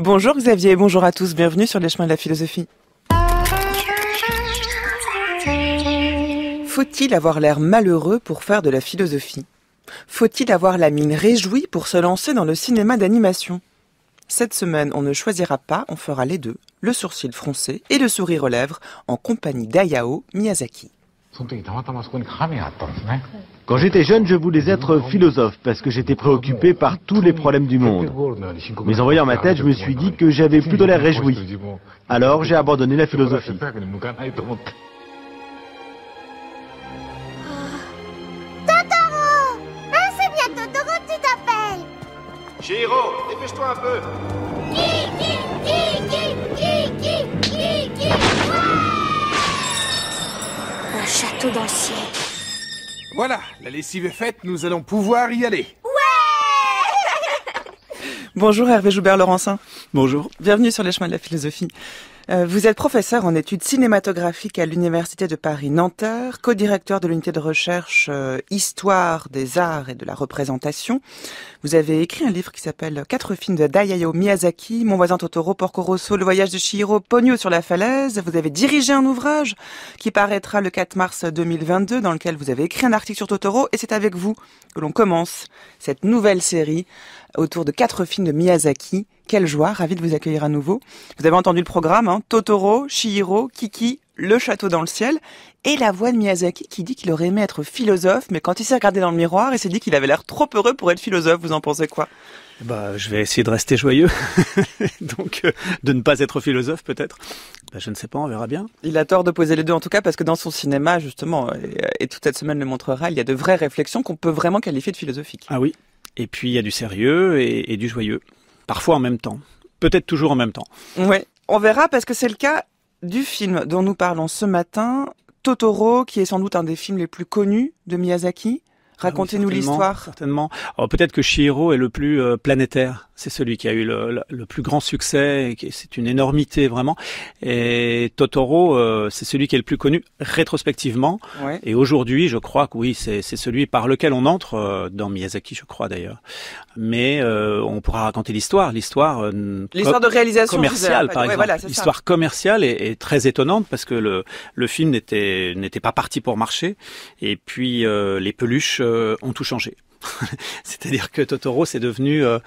Bonjour Xavier, bonjour à tous, bienvenue sur les chemins de la philosophie. Faut-il avoir l'air malheureux pour faire de la philosophie? Faut-il avoir la mine réjouie pour se lancer dans le cinéma d'animation? Cette semaine, on ne choisira pas, on fera les deux, le sourcil froncé et le sourire aux lèvres, en compagnie d'Ayao Miyazaki. Quand j'étais jeune, je voulais être philosophe parce que j'étais préoccupé par tous les problèmes du monde. Mais en voyant ma tête, je me suis dit que j'avais plutôt l'air réjoui. Alors j'ai abandonné la philosophie. Totoro Ah, c'est bien Totoro que tu t'appelles Chihiro, dépêche-toi un peu Kiki Kiki Kiki Kiki Un château dans le ciel. Voilà, la lessive est faite, nous allons pouvoir y aller. Bonjour Hervé Joubert-Laurencin. Bonjour. Bienvenue sur les chemins de la philosophie. Euh, vous êtes professeur en études cinématographiques à l'Université de Paris-Nanterre, co-directeur de l'unité de recherche euh, Histoire des arts et de la représentation. Vous avez écrit un livre qui s'appelle Quatre films de Daihayao Miyazaki, Mon voisin Totoro, Porco Rosso, Le voyage de Chihiro, Pogno sur la falaise. Vous avez dirigé un ouvrage qui paraîtra le 4 mars 2022 dans lequel vous avez écrit un article sur Totoro et c'est avec vous que l'on commence cette nouvelle série autour de quatre films de Miyazaki. Quelle joie, ravi de vous accueillir à nouveau. Vous avez entendu le programme, hein, Totoro, Chihiro, Kiki, Le château dans le ciel, et la voix de Miyazaki qui dit qu'il aurait aimé être philosophe, mais quand il s'est regardé dans le miroir, il s'est dit qu'il avait l'air trop heureux pour être philosophe. Vous en pensez quoi? Bah, je vais essayer de rester joyeux, donc euh, de ne pas être philosophe peut-être. Bah, je ne sais pas, on verra bien. Il a tort de poser les deux en tout cas parce que dans son cinéma justement, et, et toute cette semaine le montrera, il y a de vraies réflexions qu'on peut vraiment qualifier de philosophiques. Ah oui. Et puis il y a du sérieux et, du joyeux, parfois en même temps, peut-être toujours en même temps. Ouais, on verra parce que c'est le cas du film dont nous parlons ce matin, Totoro, qui est sans doute un des films les plus connus de Miyazaki. Racontez-nous Ah oui, certainement, l'histoire. Certainement. Alors, peut-être que Chihiro est le plus euh, planétaire. C'est celui qui a eu le, le- le plus grand succès. et C'est une énormité vraiment. Et Totoro, euh, c'est celui qui est le plus connu rétrospectivement. Ouais. Et aujourd'hui, je crois que oui, c'est c'est celui par lequel on entre euh, dans Miyazaki, je crois d'ailleurs. Mais euh, on pourra raconter l'histoire, l'histoire euh, L'histoire de réalisation. commerciale, par ouais, exemple. voilà, ça. L'histoire commerciale est, est très étonnante parce que le, le film n'était n'était pas parti pour marcher. Et puis euh, les peluches euh, ont tout changé. C'est-à-dire que Totoro, c'est devenu euh,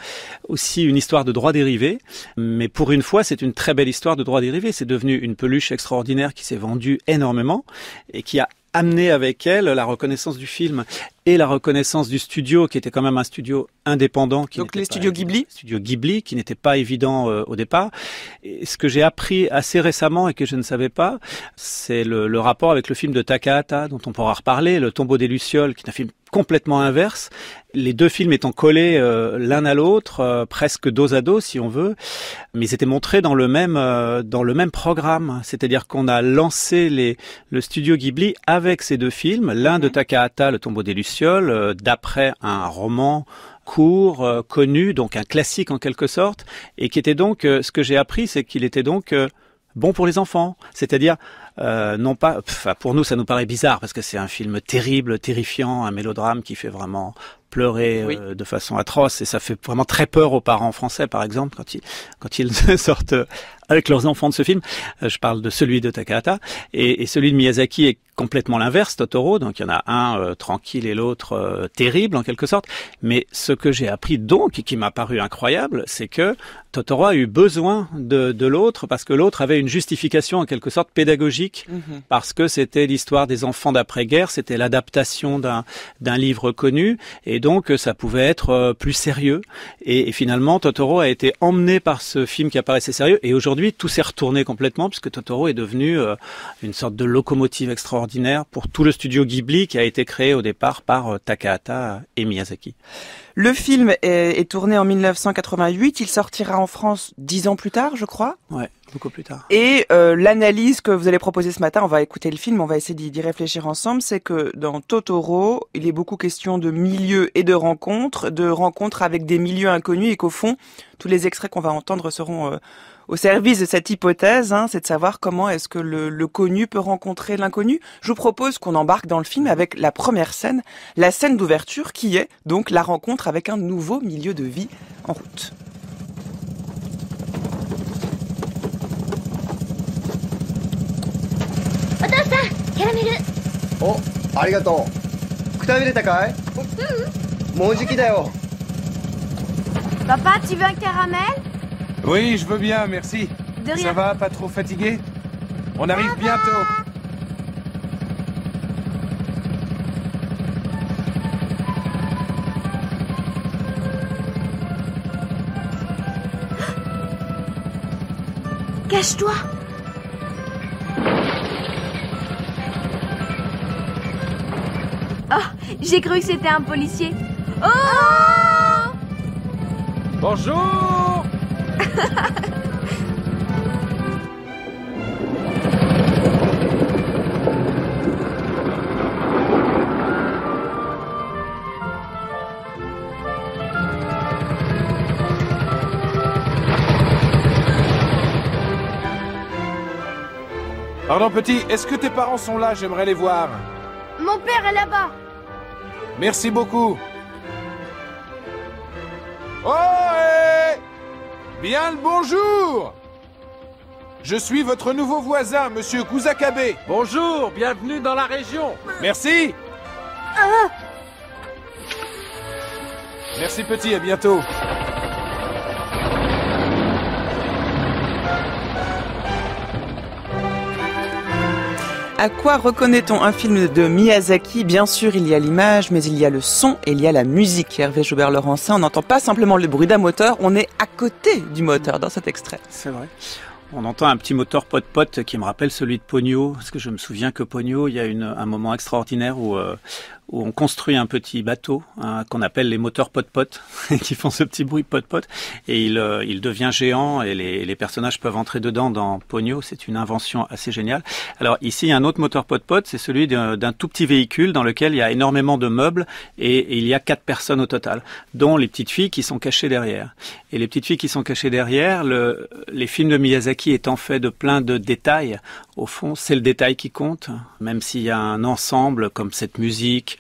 aussi une histoire de droit dérivé, mais pour une fois, c'est une très belle histoire de droit dérivé. C'est devenu une peluche extraordinaire qui s'est vendue énormément et qui a amené avec elle la reconnaissance du film et la reconnaissance du studio, qui était quand même un studio indépendant. Qui Donc les studios Ghibli Studio Ghibli, qui n'était pas évident euh, au départ. Et ce que j'ai appris assez récemment et que je ne savais pas, c'est le, le rapport avec le film de Takahata, dont on pourra reparler, Le tombeau des Lucioles, qui est un film complètement inverse. Les deux films étant collés euh, l'un à l'autre, euh, presque dos à dos si on veut, mais ils étaient montrés dans le même euh, dans le même programme. C'est-à-dire qu'on a lancé les le studio Ghibli avec ces deux films, l'un de Takahata, Le tombeau des Lucioles, euh, d'après un roman court, euh, connu, donc un classique en quelque sorte, et qui était donc, euh, ce que j'ai appris, c'est qu'il était donc euh, bon pour les enfants, c'est-à-dire euh, non pas, enfin pour nous ça nous paraît bizarre parce que c'est un film terrible, terrifiant, un mélodrame qui fait vraiment pleurer Oui. euh, de façon atroce et ça fait vraiment très peur aux parents français par exemple quand ils quand ils sortent avec leurs enfants de ce film. Euh, Je parle de celui de Takahata et, et celui de Miyazaki est complètement l'inverse, Totoro. Donc il y en a un euh, tranquille et l'autre euh, terrible en quelque sorte. Mais ce que j'ai appris donc et qui m'a paru incroyable, c'est que Totoro a eu besoin de, de l'autre parce que l'autre avait une justification en quelque sorte pédagogique Mhm. parce que c'était l'histoire des enfants d'après-guerre, c'était l'adaptation d'un livre connu et donc ça pouvait être euh, plus sérieux. Et, et finalement, Totoro a été emmené par ce film qui apparaissait sérieux et aujourd'hui tout s'est retourné complètement puisque Totoro est devenu euh, une sorte de locomotive extraordinaire pour tout le studio Ghibli qui a été créé au départ par euh, Takahata et Miyazaki. Le film est, est tourné en 1988. Il sortira en France dix ans plus tard, je crois. Ouais, beaucoup plus tard. Et euh, l'analyse que vous allez proposer ce matin, on va écouter le film, on va essayer d'y d'y réfléchir ensemble, c'est que dans Totoro, il est beaucoup question de milieux et de rencontres, de rencontres avec des milieux inconnus et qu'au fond, tous les extraits qu'on va entendre seront euh, au service de cette hypothèse, hein, c'est de savoir comment est-ce que le, connu peut rencontrer l'inconnu. Je vous propose qu'on embarque dans le film mhm. avec la première scène, la scène d'ouverture qui est donc la rencontre avec un nouveau milieu de vie en route. Oh, tu veux un caramel? Oui, je veux bien, merci. De rien. Ça va, pas trop fatigué? On arrive bientôt. Cache-toi Oh, j'ai cru que c'était un policier. Oh Bonjour Pardon petit, est-ce que tes parents sont là? J'aimerais les voir. Mon père est là-bas. Merci beaucoup. Bien le bonjour Je suis votre nouveau voisin, monsieur Kusakabe. Bonjour, bienvenue dans la région. Merci Merci petit, à bientôt. À quoi reconnaît-on un film de Miyazaki? Bien sûr, il y a l'image, mais il y a le son et il y a la musique. Hervé Joubert-Laurencin, on n'entend pas simplement le bruit d'un moteur, on est à côté du moteur dans cet extrait. C'est vrai. On entend un petit moteur pot-pot qui me rappelle celui de Pogno, parce que je me souviens que Pogno, il y a un moment extraordinaire où, euh, où on construit un petit bateau hein, qu'on appelle les moteurs pot-pot, qui font ce petit bruit pot-pot, et il, euh, il devient géant et les, les personnages peuvent entrer dedans dans Pogno. C'est une invention assez géniale. Alors ici, il y a un autre moteur pot-pot, c'est celui d'un tout petit véhicule dans lequel il y a énormément de meubles et, et il y a quatre personnes au total, dont les petites filles qui sont cachées derrière. Et les petites filles qui sont cachées derrière, le, les films de Miyazaki étant faits de plein de détails, au fond, c'est le détail qui compte, même s'il y a un ensemble comme cette musique,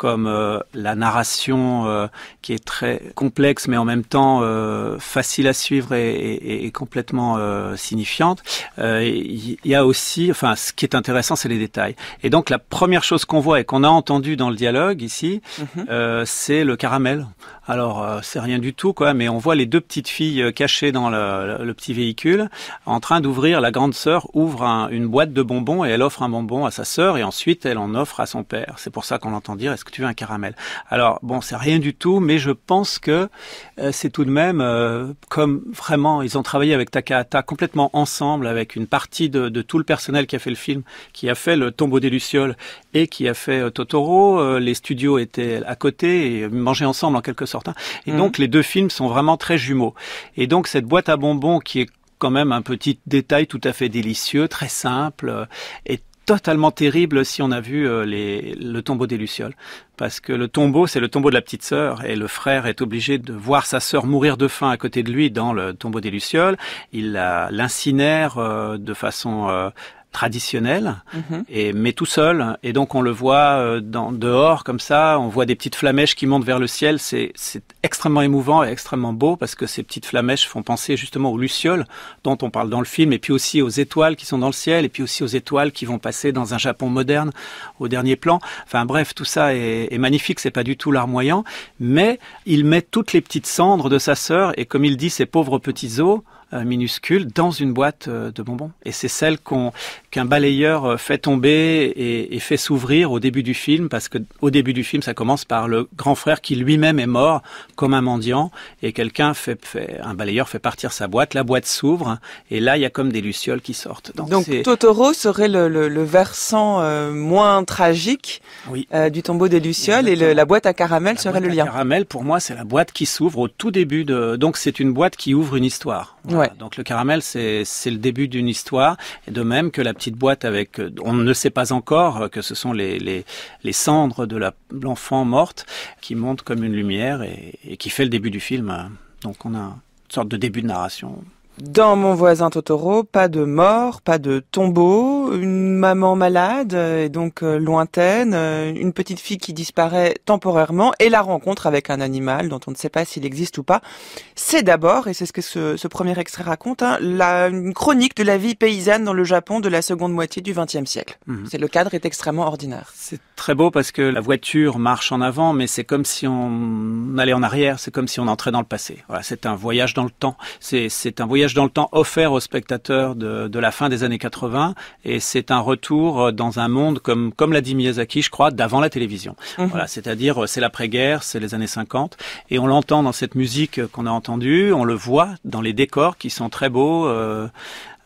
comme euh, la narration euh, qui est très complexe mais en même temps euh, facile à suivre et, et- et complètement euh, signifiante. Euh, Il y a aussi, enfin, ce qui est intéressant, c'est les détails. Et donc la première chose qu'on voit et qu'on a entendu dans le dialogue ici, euh, c'est le caramel. Alors euh, c'est rien du tout quoi, mais on voit les deux petites filles cachées dans le, le- le petit véhicule, en train d'ouvrir. La grande sœur ouvre un- une boîte de bonbons et elle offre un bonbon à sa sœur et ensuite elle en offre à son père. C'est pour ça qu'on l'entend dire Est-ce que tu veux un caramel Alors bon, c'est rien du tout, mais je pense que euh, c'est tout de même euh, comme vraiment ils ont travaillé avec Takahata complètement ensemble avec une partie de, de tout le personnel qui a fait le film, qui a fait le Tombeau des lucioles et qui a fait euh, Totoro. Les studios étaient à côté et mangeaient ensemble en quelque sorte. hein. Et Mhm. donc les deux films sont vraiment très jumeaux. Et donc cette boîte à bonbons qui est quand même un petit détail tout à fait délicieux, très simple, est totalement terrible si on a vu euh, le tombeau des lucioles. Parce que le tombeau, c'est le tombeau de la petite sœur, et le frère est obligé de voir sa sœur mourir de faim à côté de lui dans le tombeau des lucioles. Il l'incinère euh, de façon traditionnelle, Mhm. et mais tout seul. Et donc on le voit euh, dans, dehors comme ça. On voit des petites flamèches qui montent vers le ciel. C'est extrêmement émouvant et extrêmement beau parce que ces petites flamèches font penser justement aux lucioles dont on parle dans le film et puis aussi aux étoiles qui sont dans le ciel et puis aussi aux étoiles qui vont passer dans un Japon moderne au dernier plan. Enfin bref tout ça est, est magnifique. C'est pas du tout larmoyant. Mais il met toutes les petites cendres de sa sœur et comme il dit ces pauvres petits os euh, minuscules dans une boîte euh, de bonbons et c'est celle qu'on qu'un balayeur euh, fait tomber et, et fait s'ouvrir au début du film, parce que au début du film, ça commence par le grand frère qui lui-même est mort comme un mendiant, et quelqu'un fait, fait, un balayeur fait partir sa boîte, la boîte s'ouvre, et là il y a comme des lucioles qui sortent. Donc, Totoro serait le, le- le versant euh, moins tragique oui. euh, du tombeau des lucioles et le- la boîte à caramel La serait boîte le à lien. caramel, pour moi, c'est la boîte qui s'ouvre au tout début de. Donc, c'est une boîte qui ouvre une histoire. Donc, le caramel, c'est le début d'une histoire. Et de même que la petite boîte avec. euh, On ne sait pas encore euh, que ce sont les les, les cendres de l'enfant morte qui montent comme une lumière et, et qui fait le début du film. Donc, on a une sorte de début de narration. Dans mon voisin Totoro, pas de mort, pas de tombeau, une maman malade euh, et donc euh, lointaine, euh, une petite fille qui disparaît temporairement et la rencontre avec un animal dont on ne sait pas s'il existe ou pas. C'est d'abord, et c'est ce que ce, premier extrait raconte, hein, la, une chronique de la vie paysanne dans le Japon de la seconde moitié du XXe siècle. Mhm. C'est le cadre est extrêmement ordinaire. C'est très beau parce que la voiture marche en avant, mais c'est comme si on allait en arrière, c'est comme si on entrait dans le passé. Voilà, c'est un voyage dans le temps. C'est un voyage dans le temps offert aux spectateurs de, de la fin des années 80 et c'est un retour euh, dans un monde comme comme l'a dit Miyazaki, je crois, d'avant la télévision. Mhm. Voilà, c'est-à-dire euh, c'est l'après-guerre, c'est les années 50 et on l'entend dans cette musique qu'on a entendue, on le voit dans les décors qui sont très beaux. Euh,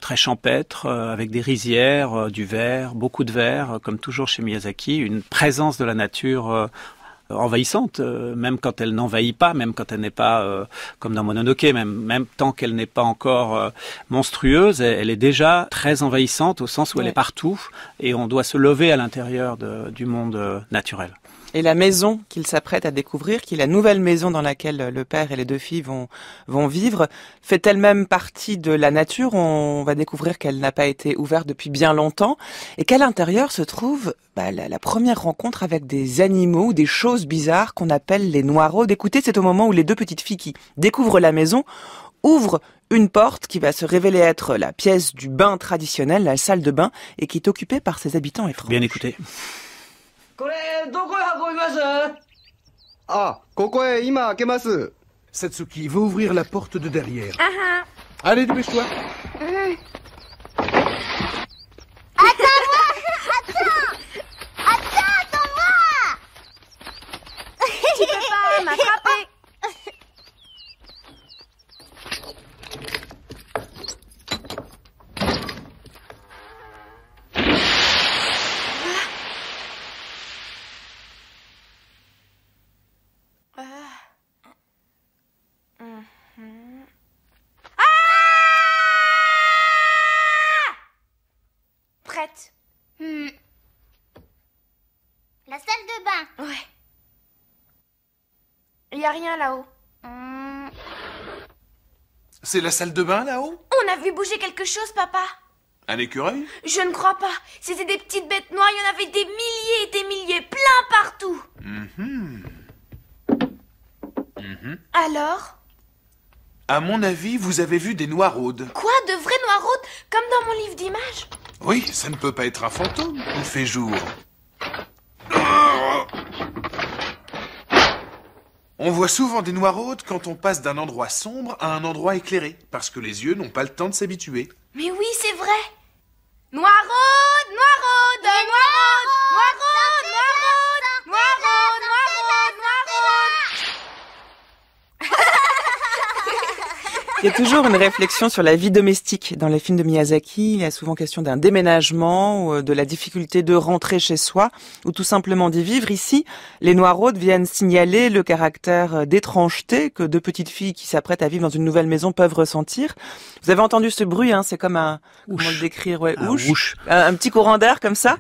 très champêtres, avec des rizières, du verre, beaucoup de verre, comme toujours chez Miyazaki, une présence de la nature envahissante, euh, même quand elle n'envahit pas, même quand elle n'est pas euh, comme dans Mononoke, même, même tant qu'elle n'est pas encore euh, monstrueuse, elle, est déjà très envahissante au sens où elle est partout et on doit se lever à l'intérieur du monde naturel. Et la maison qu'il s'apprête à découvrir, qui est la nouvelle maison dans laquelle le père et les deux filles vont, vont vivre, fait elle-même partie de la nature. On va découvrir qu'elle n'a pas été ouverte depuis bien longtemps et qu'à l'intérieur se trouve bah, la, première rencontre avec des animaux, des choses bizarres qu'on appelle les noireaux. D'écouter, c'est au moment où les deux petites filles qui découvrent la maison ouvrent une porte qui va se révéler être la pièce du bain traditionnel, la salle de bain, et qui est occupée par ses habitants étranges. Bien écouté. これ、どこへ運びますあ、ここへ今開けます。Satsuki, va ouvrir la porte de derrière. Ah ah. Allez, dépêche-toi. Mmh. Attends-moi Attends Attends, attends-moi Tu peux pas m'attraper rien là-haut. Hmm. C'est la salle de bain là-haut? On a vu bouger quelque chose, papa. Un écureuil? Je ne crois pas. C'était des petites bêtes noires, il y en avait des milliers et des milliers, plein partout. Mm-hmm. Mm-hmm. Alors À mon avis, vous avez vu des noiraudes. Quoi De vraies noiraudes Comme dans mon livre d'images? Oui, ça ne peut pas être un fantôme. Il fait jour. On voit souvent des noiraudes quand on passe d'un endroit sombre à un endroit éclairé, parce que les yeux n'ont pas le temps de s'habituer. Mais oui, c'est vrai. Noiraude, noiraude, Il y a toujours une réflexion sur la vie domestique dans les films de Miyazaki. Il y a souvent question d'un déménagement, ou euh, de la difficulté de rentrer chez soi, ou tout simplement d'y vivre. Ici, les Noiraudes viennent signaler le caractère euh, d'étrangeté que deux petites filles qui s'apprêtent à vivre dans une nouvelle maison peuvent ressentir. Vous avez entendu ce bruit, hein, c'est comme un, comment le décrire, ouais, un, ouche. Un, petit courant d'air comme ça.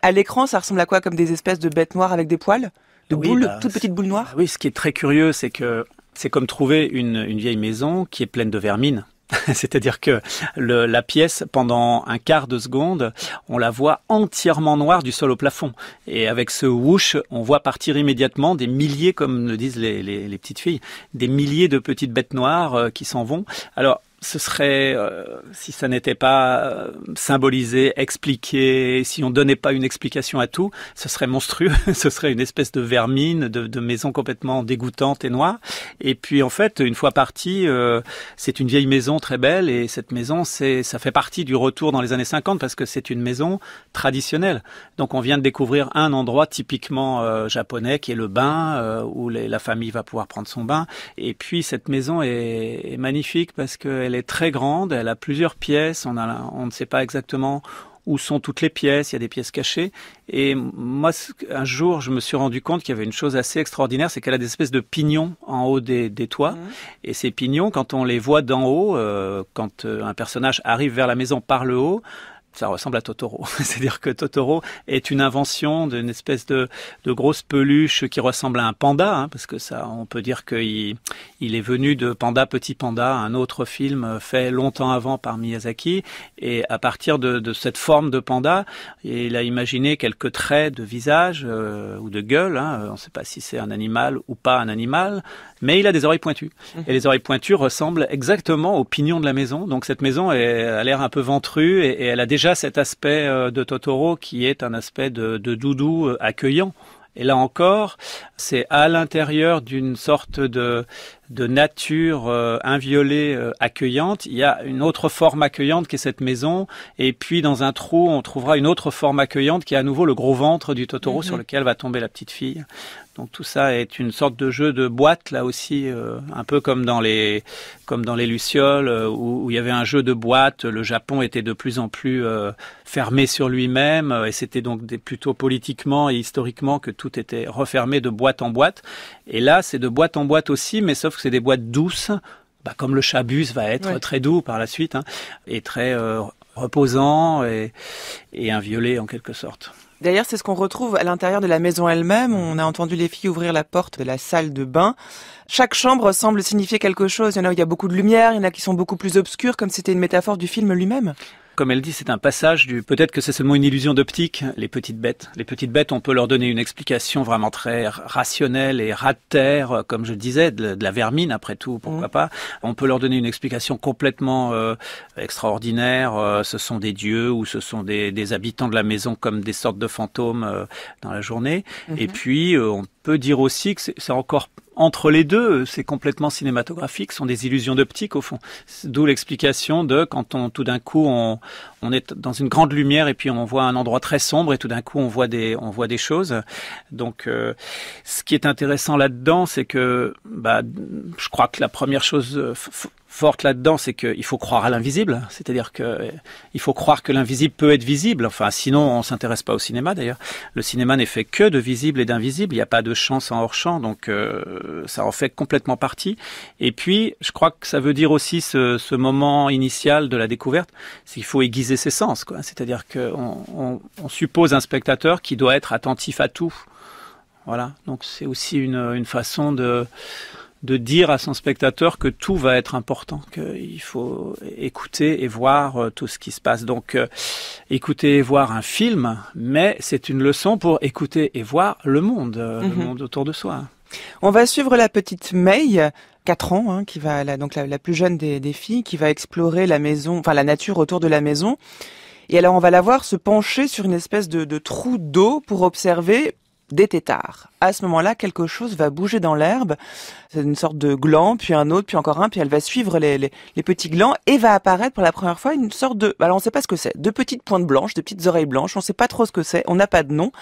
À l'écran, ça ressemble à quoi? Comme des espèces de bêtes noires avec des poils? De boules, bah, toutes petites boules noires? oui, ce qui est très curieux, c'est que c'est comme trouver une, vieille maison qui est pleine de vermine. C'est-à-dire que la pièce, pendant un quart de seconde, on la voit entièrement noire du sol au plafond. Et avec ce whoosh, on voit partir immédiatement des milliers, comme le disent les, les petites filles, des milliers de petites bêtes noires euh, qui s'en vont. Alors, ce serait, euh, si ça n'était pas euh, symbolisé, expliqué, si on donnait pas une explication à tout, ce serait monstrueux. ce serait une espèce de vermine, de, de, maison complètement dégoûtante et noire. Et puis en fait, une fois parti, euh, c'est une vieille maison très belle et cette maison, c'est, ça fait partie du retour dans les années 50 parce que c'est une maison traditionnelle. Donc on vient de découvrir un endroit typiquement japonais qui est le bain où la famille va pouvoir prendre son bain. Et puis cette maison est, est magnifique parce que elle est très grande, elle a plusieurs pièces, on, a, on ne sait pas exactement où sont toutes les pièces, il y a des pièces cachées. Et moi, un jour, je me suis rendu compte qu'il y avait une chose assez extraordinaire, c'est qu'elle a des espèces de pignons en haut des, toits. Mmh. Et ces pignons, quand on les voit d'en haut, euh, quand euh, un personnage arrive vers la maison par le haut, ça ressemble à Totoro. C'est-à-dire que Totoro est une invention d'une espèce de, de grosse peluche qui ressemble à un panda, hein, parce que ça, on peut dire qu'il il est venu de Panda Petit Panda, un autre film fait longtemps avant par Miyazaki, et à partir de, de cette forme de panda, il a imaginé quelques traits de visage euh, ou de gueule. Hein, on ne sait pas si c'est un animal ou pas un animal, mais il a des oreilles pointues. Et les oreilles pointues ressemblent exactement au pignon de la maison. Donc cette maison est, a l'air un peu ventrue et, et elle a déjà cet aspect euh, de Totoro qui est un aspect de, doudou euh, accueillant. Et là encore, c'est à l'intérieur d'une sorte de, de nature euh, inviolée euh, accueillante. Il y a une autre forme accueillante qui est cette maison. Et puis dans un trou, on trouvera une autre forme accueillante qui est à nouveau le gros ventre du Totoro Mhm. sur lequel va tomber la petite fille. Donc tout ça est une sorte de jeu de boîte là aussi, euh, un peu comme dans les comme dans les lucioles euh, où, où il y avait un jeu de boîte. Le Japon était de plus en plus euh, fermé sur lui-même euh, et c'était donc des, plutôt politiquement et historiquement que tout était refermé de boîte en boîte. Et là, c'est de boîte en boîte aussi, mais sauf que c'est des boîtes douces, bah, comme le chabus va être Ouais. très doux par la suite hein, et très euh, reposant et, et inviolé en quelque sorte. D'ailleurs, c'est ce qu'on retrouve à l'intérieur de la maison elle-même. On a entendu les filles ouvrir la porte de la salle de bain. Chaque chambre semble signifier quelque chose. Il y en a où il y a beaucoup de lumière, il y en a qui sont beaucoup plus obscures, comme c'était une métaphore du film lui-même. Comme elle dit, c'est un passage du. Peut-être que c'est seulement une illusion d'optique. Les petites bêtes, les petites bêtes, on peut leur donner une explication vraiment très rationnelle et de terre, comme je disais, de, de la vermine après tout, pourquoi Mhm. pas. On peut leur donner une explication complètement euh, extraordinaire. euh, ce sont des dieux ou ce sont des, des habitants de la maison comme des sortes de fantômes euh, dans la journée. Et puis, euh, on peut dire aussi que c'est encore entre les deux, c'est complètement cinématographique, sont des illusions d'optique au fond. D'où l'explication de quand on tout d'un coup on, on est dans une grande lumière et puis on voit un endroit très sombre et tout d'un coup on voit des on voit des choses. Donc euh, ce qui est intéressant là-dedans, c'est que bah, je crois que la première chose euh, forte là-dedans, c'est qu'il faut croire à l'invisible, c'est-à-dire que euh, il faut croire que l'invisible peut être visible. Enfin, sinon on s'intéresse pas au cinéma d'ailleurs. Le cinéma n'est fait que de visible et d'invisible. Il n'y a pas de champ sans hors champ, donc euh, ça en fait complètement partie. Et puis, je crois que ça veut dire aussi ce, ce moment initial de la découverte, c'est qu'il faut aiguiser ses sens. C'est-à-dire qu'on on, on suppose un spectateur qui doit être attentif à tout. Voilà. Donc c'est aussi une, une façon de de dire à son spectateur que tout va être important, qu'il faut écouter et voir euh, tout ce qui se passe. Donc, euh, écouter et voir un film, mais c'est une leçon pour écouter et voir le monde, euh, le Mhm. monde autour de soi. On va suivre la petite May, 4 ans, hein, qui va la, donc la, la plus jeune des, des filles, qui va explorer la maison, enfin la nature autour de la maison. Et alors on va la voir se pencher sur une espèce de, de trou d'eau pour observer des têtards. À ce moment-là, quelque chose va bouger dans l'herbe. C'est une sorte de gland, puis un autre, puis encore un, puis elle va suivre les, petits glands et va apparaître pour la première fois une sorte de... Alors on ne sait pas ce que c'est. De petites pointes blanches, de petites oreilles blanches. On ne sait pas trop ce que c'est. On n'a pas de nom.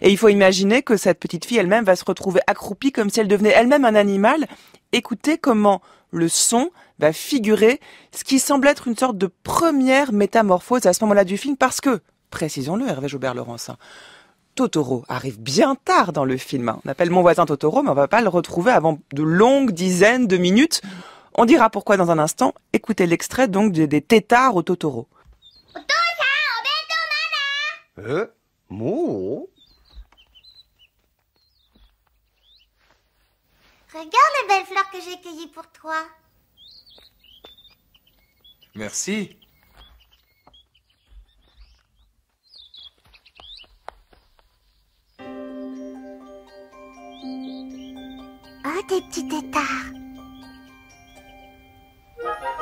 Et il faut imaginer que cette petite fille elle-même va se retrouver accroupie comme si elle devenait elle-même un animal. Écoutez comment le son va figurer ce qui semble être une sorte de première métamorphose à ce moment-là du film parce que, précisons-le, Hervé Joubert-Laurencin, Totoro arrive bien tard dans le film. hein. On appelle Mon voisin Totoro, mais on va pas le retrouver avant de longues dizaines de minutes. On dira pourquoi dans un instant. Écoutez l'extrait donc des, des tétards au Totoro. えも Regarde les belles fleurs que j'ai cueillies pour toi. Merci. Oh, des petits tétards. Hmm.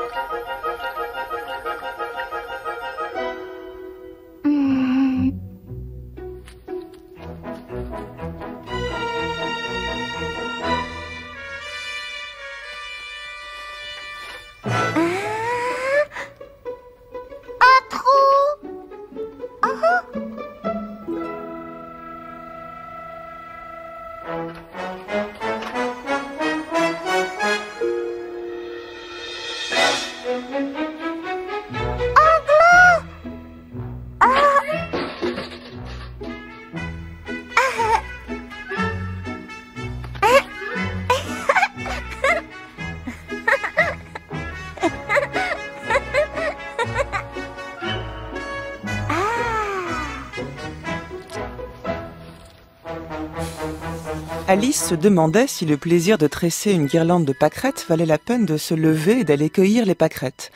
Alice se demandait si le plaisir de tresser une guirlande de pâquerettes valait la peine de se lever et d'aller cueillir les pâquerettes,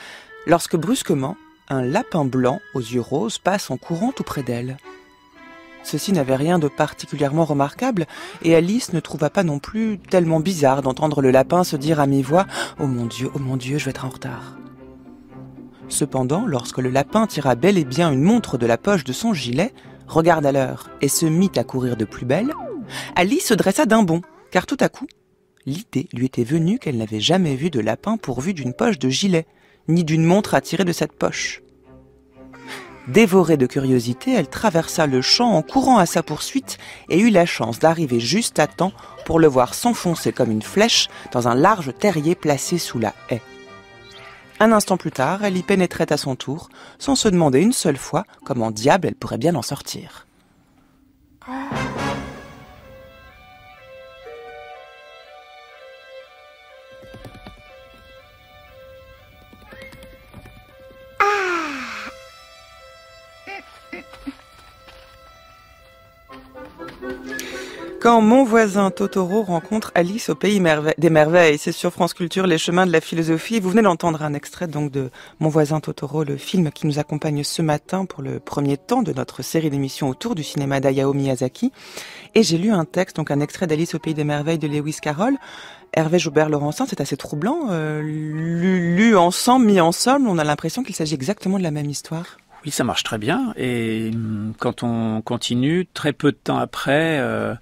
lorsque brusquement, un lapin blanc aux yeux roses passe en courant tout près d'elle. Ceci n'avait rien de particulièrement remarquable, et Alice ne trouva pas non plus tellement bizarre d'entendre le lapin se dire à mi-voix ⁇ Oh mon Dieu, oh mon Dieu, je vais être en retard !⁇ Cependant, lorsque le lapin tira bel et bien une montre de la poche de son gilet, regarda l'heure et se mit à courir de plus belle, Alice se dressa d'un bond, car tout à coup, l'idée lui était venue qu'elle n'avait jamais vu de lapin pourvu d'une poche de gilet, ni d'une montre à tirer de cette poche. Dévorée de curiosité, elle traversa le champ en courant à sa poursuite et eut la chance d'arriver juste à temps pour le voir s'enfoncer comme une flèche dans un large terrier placé sous la haie. Un instant plus tard, elle y pénétrait à son tour, sans se demander une seule fois comment diable elle pourrait bien en sortir. Quand mon voisin Totoro rencontre Alice au pays des merveilles, c'est sur France Culture, les chemins de la philosophie. Vous venez d'entendre un extrait donc de Mon voisin Totoro, le film qui nous accompagne ce matin pour le premier temps de notre série d'émissions autour du cinéma d'Ayao Miyazaki. Et j'ai lu un texte, donc un extrait d'Alice au pays des merveilles de Lewis Carroll. Hervé Joubert-Laurencin, c'est assez troublant. Euh, lu, lu ensemble, mis ensemble, on a l'impression qu'il s'agit exactement de la même histoire. Oui, ça marche très bien. Et hum, quand on continue, très peu de temps après, euh,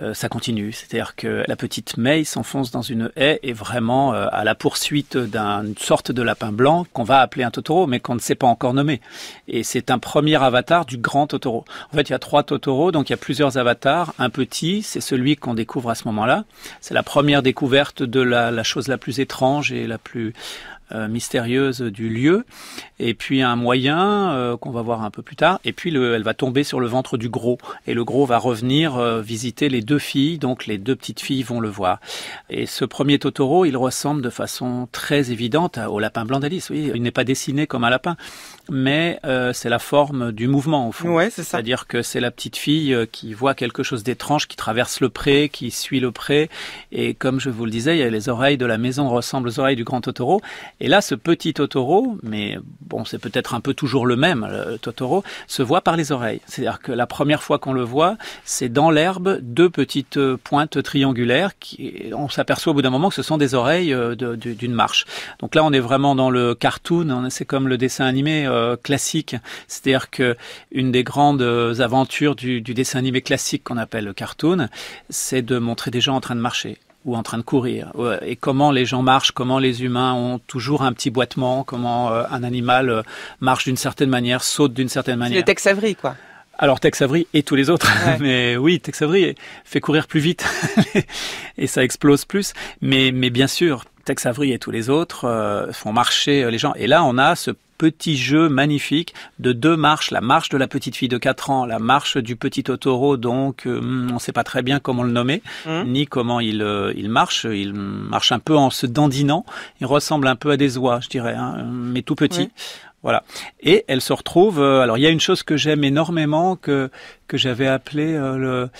euh, ça continue. C'est-à-dire que la petite May s'enfonce dans une haie et vraiment euh, à la poursuite d'une sorte de lapin blanc qu'on va appeler un Totoro, mais qu'on ne sait pas encore nommer. Et c'est un premier avatar du grand Totoro. En fait, il y a trois Totoro, donc il y a plusieurs avatars. Un petit, c'est celui qu'on découvre à ce moment-là. C'est la première découverte de la, chose la plus étrange et la plus mystérieuse du lieu, et puis un moyen euh, qu'on va voir un peu plus tard, et puis le, elle va tomber sur le ventre du gros, et le gros va revenir euh, visiter les deux filles, donc les deux petites filles vont le voir. Et ce premier Totoro, il ressemble de façon très évidente au lapin blanc d'Alice. Oui, il n'est pas dessiné comme un lapin, mais c'est la forme du mouvement au fond. Ouais, c'est ça. C'est-à-dire que c'est la petite fille qui voit quelque chose d'étrange, qui traverse le pré, qui suit le pré, et comme je vous le disais, il y a les oreilles de la maison ressemblent aux oreilles du grand Totoro. Et là, ce petit Totoro, mais bon, c'est peut-être un peu toujours le même, le Totoro, se voit par les oreilles. C'est-à-dire que la première fois qu'on le voit, c'est dans l'herbe deux petites pointes triangulaires qui, on s'aperçoit au bout d'un moment que ce sont des oreilles euh, d'une marche. Donc là, on est vraiment dans le cartoon, c'est comme le dessin animé euh, classique. C'est-à-dire que une des grandes aventures du, du dessin animé classique qu'on appelle le cartoon, c'est de montrer des gens en train de marcher ou en train de courir. Et comment les gens marchent, comment les humains ont toujours un petit boitement, comment euh, un animal euh, marche d'une certaine manière, saute d'une certaine manière. Le Tex Avery, quoi. Alors Tex Avery et tous les autres, mais oui, Tex Avery fait courir plus vite et ça explose plus. Mais, mais bien sûr, Tex Avery et tous les autres euh, font marcher les gens. Et là, on a ce petit jeu magnifique de deux marches, la marche de la petite fille de 4 ans, la marche du petit Totoro, donc euh, on ne sait pas très bien comment le nommer, mmh. ni comment il, euh, il marche. Il marche un peu en se dandinant. Il ressemble un peu à des oies, je dirais, hein, mais tout petit. Voilà. Et elle se retrouve. Euh, alors il y a une chose que j'aime énormément que que j'avais appelé le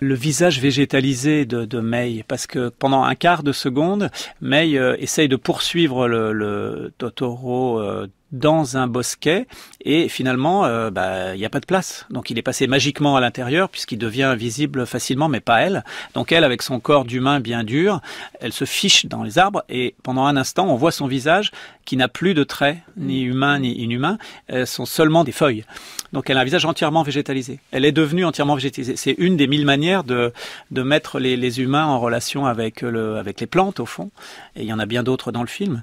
le visage végétalisé de, de, May, parce que pendant un quart de seconde, May essaye de poursuivre le, le Totoro dans un bosquet et finalement euh, bah, il n'y a pas de place. Donc il est passé magiquement à l'intérieur puisqu'il devient visible facilement mais pas elle. Donc elle avec son corps d'humain bien dur, elle se fiche dans les arbres et pendant un instant on voit son visage qui n'a plus de traits ni humains ni inhumains, elles sont seulement des feuilles. Donc elle a un visage entièrement végétalisé. Elle est devenue entièrement végétalisée. C'est une des mille manières de, de mettre les, les humains en relation avec, le, avec les plantes au fond. Et il y en a bien d'autres dans le film.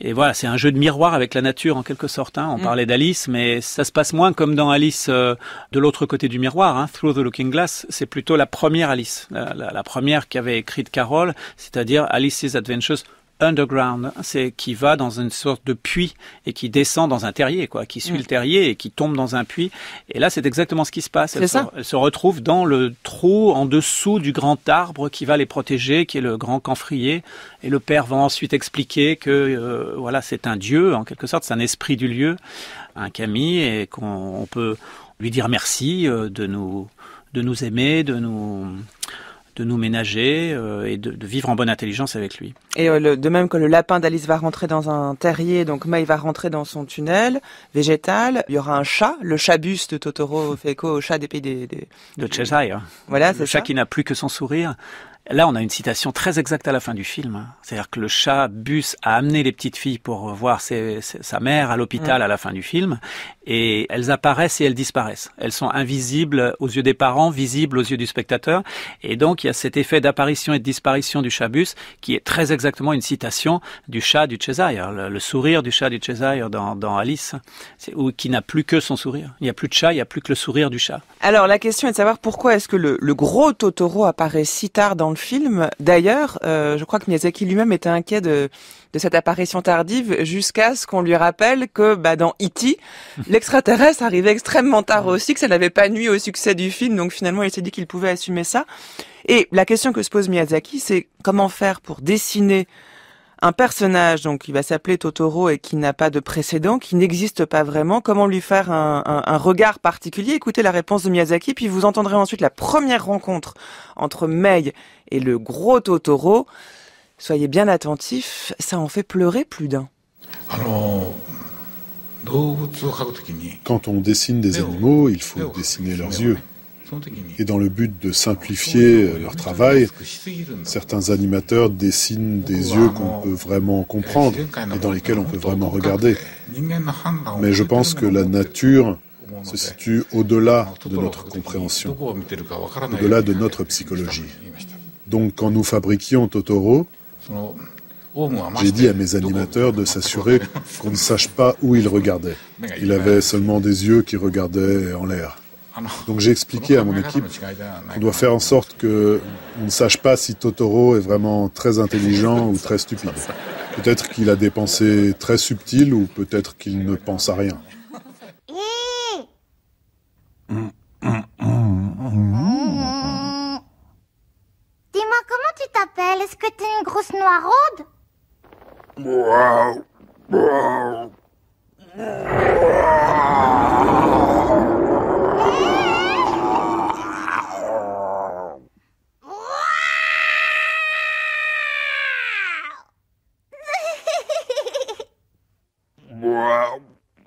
Et voilà, c'est un jeu de miroir avec la nature en quelque sorte. Hein. On mm. parlait d'Alice, mais ça se passe moins comme dans Alice euh, de l'autre côté du miroir, hein, Through the Looking Glass. C'est plutôt la première Alice, la, la, la première qui avait écrite Carol, c'est-à-dire Alice's Adventures underground, c'est qui va dans une sorte de puits et qui descend dans un terrier, quoi, qui suit mm. le terrier et qui tombe dans un puits. Et là, c'est exactement ce qui se passe. Elle, se, elle se retrouve dans le trou en dessous du grand arbre qui va les protéger, qui est le grand camphrier. Et le père va ensuite expliquer que euh, voilà, c'est un dieu en quelque sorte, c'est un esprit du lieu, un Camille, et qu'on peut lui dire merci euh, de nous de nous aimer, de nous de nous ménager euh, et de, de, vivre en bonne intelligence avec lui. Et euh, le, de même que le lapin d'Alice va rentrer dans un terrier, donc May va rentrer dans son tunnel végétal. Il y aura un chat, le chabus de Totoro fait écho au chat des pays des, des... de Cheshire. Voilà, c'est le chat qui n'a plus que son sourire. Là, on a une citation très exacte à la fin du film. C'est-à-dire que le chat Bus a amené les petites filles pour voir ses, ses, sa mère à l'hôpital mmh. à la fin du film, et elles apparaissent et elles disparaissent. Elles sont invisibles aux yeux des parents, visibles aux yeux du spectateur, et donc il y a cet effet d'apparition et de disparition du chat Bus qui est très exactement une citation du chat du Cheshire, le, le sourire du chat du Cheshire dans, dans Alice, ou qui n'a plus que son sourire. Il n'y a plus de chat, il n'y a plus que le sourire du chat. Alors la question est de savoir pourquoi est-ce que le, le gros Totoro apparaît si tard dans le film. D'ailleurs, euh, je crois que Miyazaki lui-même était inquiet de, de cette apparition tardive jusqu'à ce qu'on lui rappelle que bah, dans E.T., l'extraterrestre arrivait extrêmement tard aussi, que ça n'avait pas nuit au succès du film, donc finalement il s'est dit qu'il pouvait assumer ça. Et la question que se pose Miyazaki, c'est comment faire pour dessiner un personnage donc qui va s'appeler Totoro et qui n'a pas de précédent, qui n'existe pas vraiment, comment lui faire un, regard particulier Écoutez la réponse de Miyazaki, puis vous entendrez ensuite la première rencontre entre Mei et le gros Totoro. Soyez bien attentifs, ça en fait pleurer plus d'un. Quand on dessine des animaux, il faut dessiner leurs yeux. Et dans le but de simplifier leur travail, certains animateurs dessinent des yeux qu'on peut vraiment comprendre et dans lesquels on peut vraiment regarder. Mais je pense que la nature se situe au-delà de notre compréhension, au-delà de notre psychologie. Donc quand nous fabriquions Totoro, j'ai dit à mes animateurs de s'assurer qu'on ne sache pas où il regardait. Il avait seulement des yeux qui regardaient en l'air. Donc j'ai expliqué à mon équipe qu'on doit faire en sorte qu'on ne sache pas si Totoro est vraiment très intelligent ou très stupide. Peut-être qu'il a des pensées très subtiles ou peut-être qu'il ne pense à rien. Dis-moi, comment tu t'appelles? Est-ce que t'es une grosse noiraude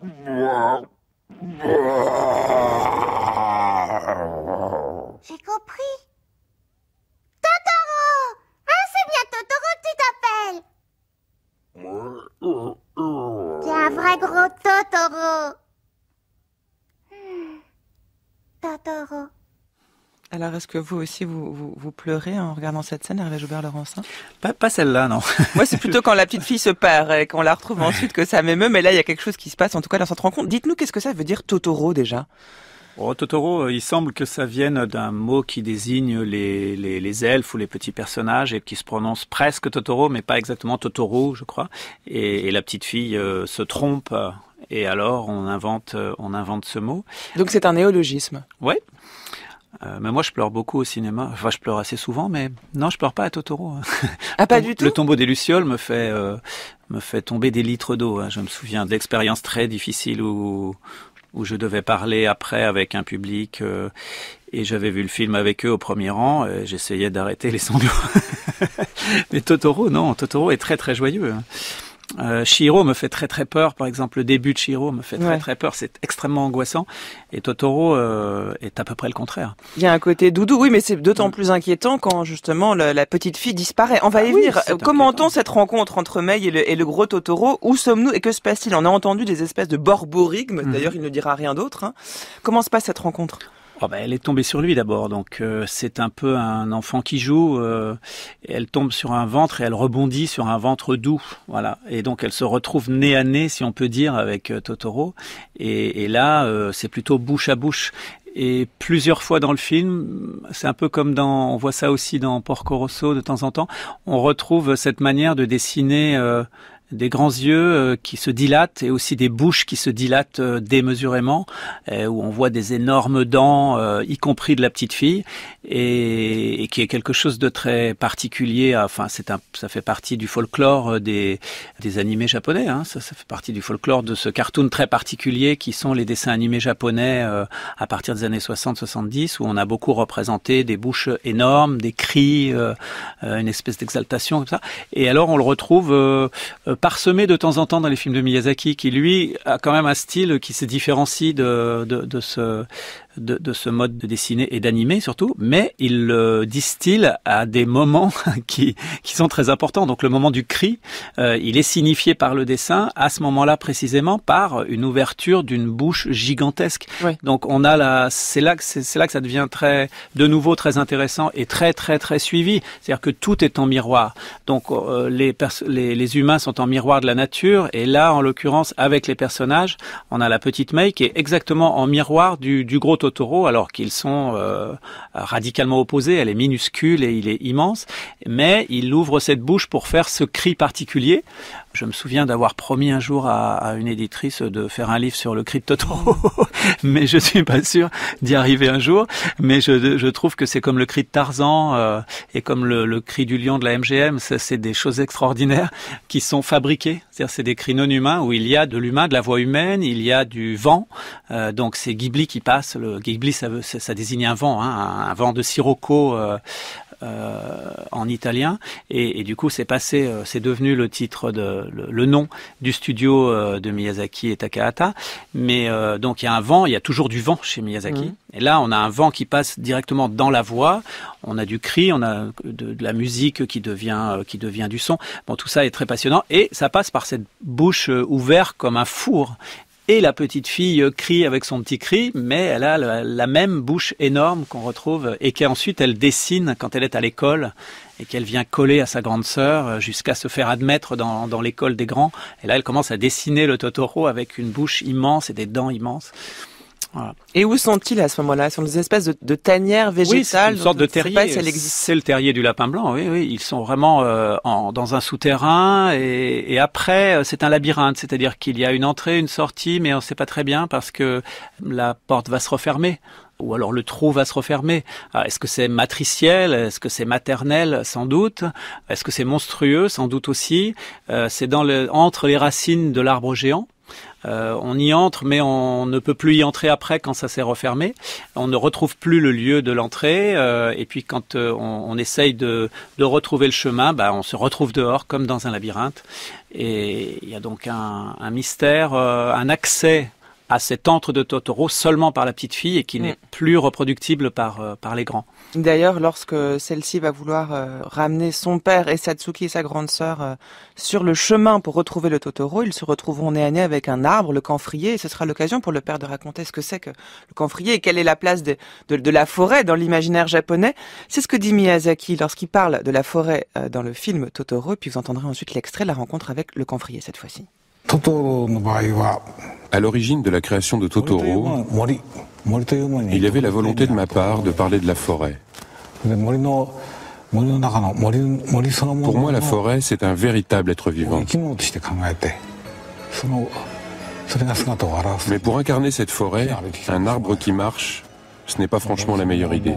J'ai compris. Totoro Ah, c'est bien Totoro que tu t'appelles T'es un vrai gros Totoro hmm. Totoro. Alors, est-ce que vous aussi, vous, vous, vous, pleurez en regardant cette scène, Hervé Joubert-Laurencin Pas, pas celle-là, non. Moi, c'est plutôt quand la petite fille se perd et qu'on la retrouve ensuite que ça m'émeut, mais là, il y a quelque chose qui se passe, en tout cas, dans cette rencontre. Dites-nous, qu'est-ce que ça veut dire Totoro, déjà? Oh, Totoro, il semble que ça vienne d'un mot qui désigne les, les, les, elfes ou les petits personnages et qui se prononce presque Totoro, mais pas exactement Totoro, je crois. Et, et la petite fille euh, se trompe et alors on invente, on invente ce mot. Donc c'est un néologisme. Oui. Euh, mais moi, je pleure beaucoup au cinéma. Enfin, je pleure assez souvent, mais non, je pleure pas à Totoro. Ah, pas du tout. Le tombeau des lucioles me fait euh, me fait tomber des litres d'eau. Hein. Je me souviens d'expériences très difficiles où où je devais parler après avec un public euh, et j'avais vu le film avec eux au premier rang. J'essayais d'arrêter les sanglots. mais Totoro, non, Totoro est très très joyeux. Hein. Euh, Shiro me fait très très peur, par exemple le début de Shiro me fait très ouais. très peur, c'est extrêmement angoissant. Et Totoro euh, est à peu près le contraire. Il y a un côté doudou, oui, mais c'est d'autant mm. plus inquiétant quand justement la, la, petite fille disparaît. On va ah, y venir. Oui, Commentons cette rencontre entre Mei et le, et le gros Totoro. Où sommes-nous et que se passe-t-il? On a entendu des espèces de borborigmes. Mm. D'ailleurs, il ne dira rien d'autre. Hein. Comment se passe cette rencontre? Oh ben, elle est tombée sur lui d'abord, donc euh, c'est un peu un enfant qui joue. Euh, elle tombe sur un ventre et elle rebondit sur un ventre doux, voilà. Et donc elle se retrouve nez à nez, si on peut dire, avec euh, Totoro. Et, et là, euh, c'est plutôt bouche à bouche. Et plusieurs fois dans le film, c'est un peu comme dans, on voit ça aussi dans Porco Rosso de temps en temps, on retrouve cette manière de dessiner des grands yeux euh, qui se dilatent et aussi des bouches qui se dilatent euh, démesurément, où on voit des énormes dents, y compris de la petite fille, et, qui est quelque chose de très particulier. Enfin, c'est un, ça fait partie du folklore des, des animés japonais. Hein, ça, ça fait partie du folklore de ce cartoon très particulier qui sont les dessins animés japonais à partir des années 60-70, où on a beaucoup représenté des bouches énormes, des cris, une espèce d'exaltation comme ça. Et alors on le retrouve euh, euh, parsemé de temps en temps dans les films de Miyazaki, qui lui a quand même un style qui se différencie de, de, de ce de, de, ce mode de dessiner et d'animer surtout, mais il le distille à des moments qui, qui sont très importants. Donc le moment du cri, euh, il est signifié par le dessin à ce moment-là précisément par une ouverture d'une bouche gigantesque. Donc on a là, c'est là que c'est là que ça devient très, de nouveau très intéressant et très très très suivi. C'est-à-dire que tout est en miroir. Donc euh, les, les, les humains sont en miroir de la nature et là en l'occurrence avec les personnages, on a la petite May qui est exactement en miroir du, du gros Totoro, alors qu'ils sont euh, radicalement opposés. Elle est minuscule et il est immense, mais il ouvre cette bouche pour faire ce cri particulier. Je me souviens d'avoir promis un jour à, une éditrice de faire un livre sur le cri de Totoro, mais je suis pas sûr d'y arriver un jour. Mais je, trouve que c'est comme le cri de Tarzan euh, et comme le, cri du lion de la MGM, c'est des choses extraordinaires qui sont fabriquées. C'est-à-dire c'est des cris non humains où il y a de l'humain, de la voix humaine, il y a du vent. Euh, donc c'est Ghibli qui passe. Le Ghibli ça, veut, ça, désigne un vent, hein, un, vent de sirocco euh, en italien et, du coup c'est passé, euh, c'est devenu le titre de le, nom du studio euh, de Miyazaki et Takahata. Mais donc il y a un vent, il y a toujours du vent chez Miyazaki. Mmh. Et là on a un vent qui passe directement dans la voix. On a du cri, on a de, de la musique qui devient qui devient du son. Bon tout ça est très passionnant et ça passe par cette bouche ouverte comme un four et la petite fille crie avec son petit cri, mais elle a la, même bouche énorme qu'on retrouve et qu'ensuite elle dessine quand elle est à l'école et qu'elle vient coller à sa grande sœur jusqu'à se faire admettre dans, dans l'école des grands. Et là, elle commence à dessiner le Totoro avec une bouche immense et des dents immenses. Et où sont-ils à ce moment-là? Sont des espèces de, de tanières végétales Oui, une sorte de terrier. c'est le terrier du lapin blanc. Oui, oui. Ils sont vraiment euh, en, dans un souterrain et, et après euh, c'est un labyrinthe, c'est-à-dire qu'il y a une entrée, une sortie, mais on ne sait pas très bien parce que la porte va se refermer ou alors le trou va se refermer. Ah, est-ce que c'est matriciel? Est-ce que c'est maternel? Sans doute. Est-ce que c'est monstrueux? Sans doute aussi. Euh, c'est dans le, entre les racines de l'arbre géant. Euh, on y entre, mais on ne peut plus y entrer après quand ça s'est refermé. On ne retrouve plus le lieu de l'entrée. Euh, et puis quand euh, on, essaye de, retrouver le chemin, bah, on se retrouve dehors comme dans un labyrinthe. Et il y a donc un mystère, un accès à cet antre de Totoro seulement par la petite fille et qui mm. n'est plus reproductible par, euh, par les grands. D'ailleurs, lorsque celle-ci va vouloir euh, ramener son père et Satsuki et sa grande sœur euh, sur le chemin pour retrouver le Totoro, ils se retrouveront nez à nez avec un arbre, le camphrier, et ce sera l'occasion pour le père de raconter ce que c'est que le camphrier et quelle est la place de, de, de la forêt dans l'imaginaire japonais. C'est ce que dit Miyazaki lorsqu'il parle de la forêt dans le film Totoro, et puis vous entendrez ensuite l'extrait de la rencontre avec le camphrier cette fois-ci. À l'origine de la création de Totoro, il y avait la volonté de ma part de parler de la forêt. Pour moi, la forêt, c'est un véritable être vivant. Mais pour incarner cette forêt, un arbre qui marche, ce n'est pas franchement la meilleure idée.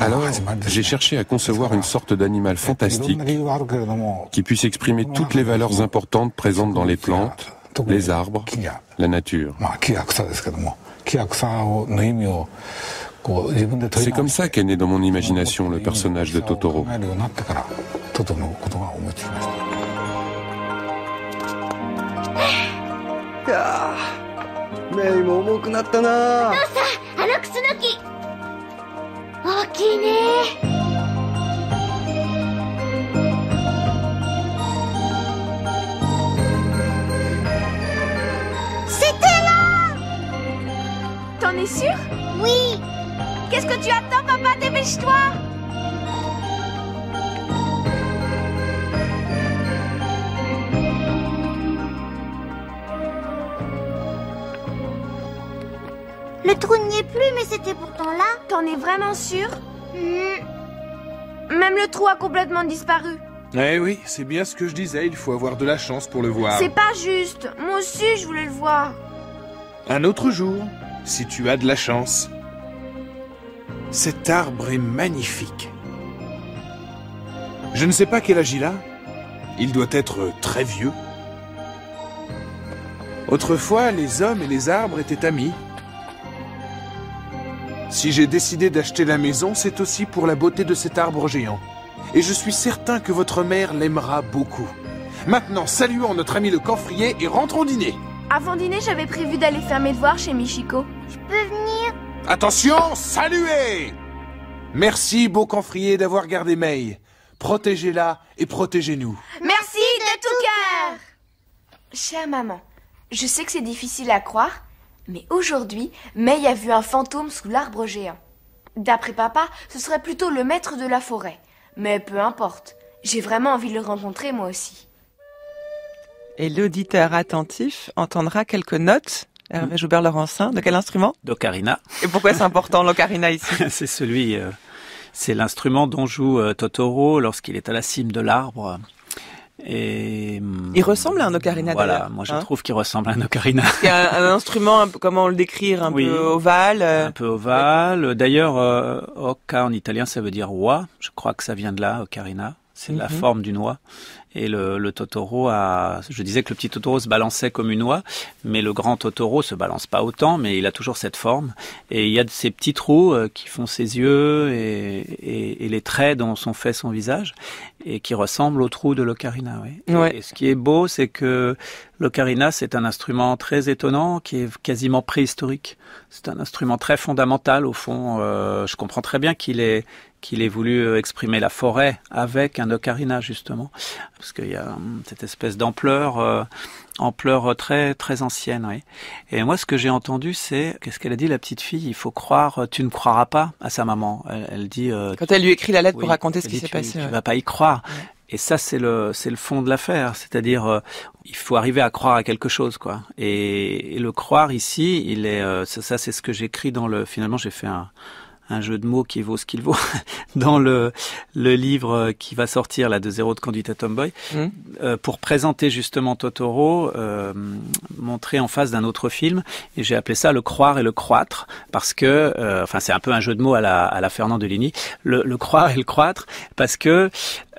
Alors, j'ai cherché à concevoir une sorte d'animal fantastique qui puisse exprimer toutes les valeurs importantes présentes dans les plantes, les arbres, la nature. C'est comme ça qu'est né dans mon imagination le personnage de Totoro. C'était là T'en es sûr Oui Qu'est-ce que tu attends, papa? Dépêche-toi plus, mais c'était pourtant là. T'en es vraiment sûr hmm. Même le trou a complètement disparu. Eh oui, c'est bien ce que je disais, il faut avoir de la chance pour le voir. C'est pas juste. Moi aussi, je voulais le voir. Un autre jour, si tu as de la chance. Cet arbre est magnifique. Je ne sais pas quel âge il a. Il doit être très vieux. Autrefois, les hommes et les arbres étaient amis. Si j'ai décidé d'acheter la maison, c'est aussi pour la beauté de cet arbre géant. Et je suis certain que votre mère l'aimera beaucoup. Maintenant, saluons notre ami le camphrier et rentrons dîner. Avant dîner, j'avais prévu d'aller faire mes devoirs chez Michiko. Je peux venir? Attention, saluez Merci, beau camphrier, d'avoir gardé May. Protégez-la et protégez-nous. Merci de tout cœur Chère maman, je sais que c'est difficile à croire, mais aujourd'hui, May a vu un fantôme sous l'arbre géant. D'après papa, ce serait plutôt le maître de la forêt. Mais peu importe, j'ai vraiment envie de le rencontrer moi aussi. Et l'auditeur attentif entendra quelques notes. Hervé Mm. Joubert-Laurencin, de quel instrument? D'ocarina. Et pourquoi c'est important l'ocarina ici? C'est celui, euh, c'est l'instrument dont joue euh, Totoro lorsqu'il est à la cime de l'arbre. Et hum, Il ressemble à un ocarina voilà, moi je hein. trouve qu'il ressemble à un ocarina. C'est un, un instrument, un peu, comment le décrire, un Oui. peu ovale. euh, un peu ovale. D'ailleurs, euh, oca en italien, ça veut dire oie. Je crois que ça vient de là, ocarina. C'est la Mhm. forme d'une oie. Et le, le Totoro a, je disais que le petit Totoro se balançait comme une oie, mais le grand Totoro se balance pas autant, mais il a toujours cette forme. Et il y a de ces petits trous euh, qui font ses yeux et, et, et les traits dont sont faits son visage et qui ressemblent aux trous de l'ocarina. Oui. Ouais. Et ce qui est beau, c'est que l'ocarina, c'est un instrument très étonnant qui est quasiment préhistorique. C'est un instrument très fondamental au fond. Euh, je comprends très bien qu'il ait qu'il ait voulu euh, exprimer la forêt avec un ocarina justement, parce qu'il y a hum, cette espèce d'ampleur, euh, ampleur très très ancienne. Oui. Et moi, ce que j'ai entendu, c'est qu'est-ce qu'elle a dit la petite fille Il faut croire, tu ne croiras pas à sa maman. Elle, elle dit euh, Quand elle lui écrit la lettre oui, pour raconter ce qui s'est tu- passé. Tu ouais. vas pas y croire. Ouais. Et ça, c'est le, c'est le fond de l'affaire. C'est-à-dire, euh, il faut arriver à croire à quelque chose, quoi. Et, et le croire ici, il est, euh, ça, ça, c'est ce que j'écris dans le. Finalement, j'ai fait un, un jeu de mots qui vaut ce qu'il vaut dans le, le livre qui va sortir là de Zéro de conduite à Tomboy Mhm. euh, pour présenter justement Totoro, euh, montré en face d'un autre film. Et j'ai appelé ça le croire et le croître parce que, euh, enfin, c'est un peu un jeu de mots à la, à la Fernand Deligny, le, le croire et le croître parce que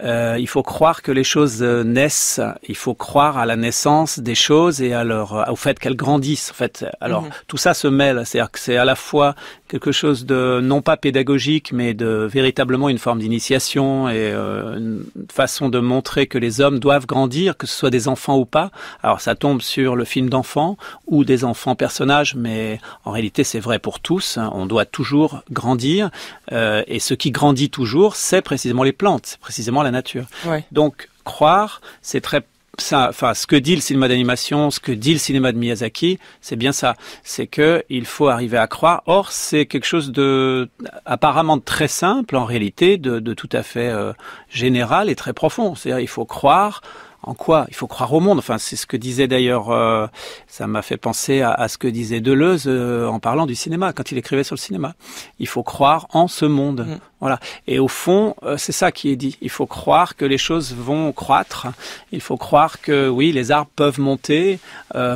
euh, il faut croire que les choses euh, naissent. Il faut croire à la naissance des choses et à leur, au fait qu'elles grandissent. En fait, alors Mhm. tout ça se mêle. C'est-à-dire que c'est à la fois quelque chose de non pas pédagogique, mais de véritablement une forme d'initiation et euh, une façon de montrer que les hommes doivent grandir, que ce soit des enfants ou pas. Alors ça tombe sur le film d'enfants ou des enfants personnages, mais en réalité c'est vrai pour tous. hein. On doit toujours grandir euh, et ce qui grandit toujours, c'est précisément les plantes, c'est précisément la nature. Ouais. Donc croire, c'est très ça, enfin, ce que dit le cinéma d'animation, ce que dit le cinéma de Miyazaki, c'est bien ça. C'est que il faut arriver à croire. Or, c'est quelque chose de apparemment très simple, en réalité, de, de tout à fait euh, général et très profond. C'est-à-dire, il faut croire en quoi Il faut croire au monde? Enfin, c'est ce que disait d'ailleurs. euh, ça m'a fait penser à, à ce que disait Deleuze euh, en parlant du cinéma quand il écrivait sur le cinéma. Il faut croire en ce monde. Mm. Voilà. Et au fond, euh, c'est ça qui est dit. Il faut croire que les choses vont croître. Il faut croire que oui, les arbres peuvent monter,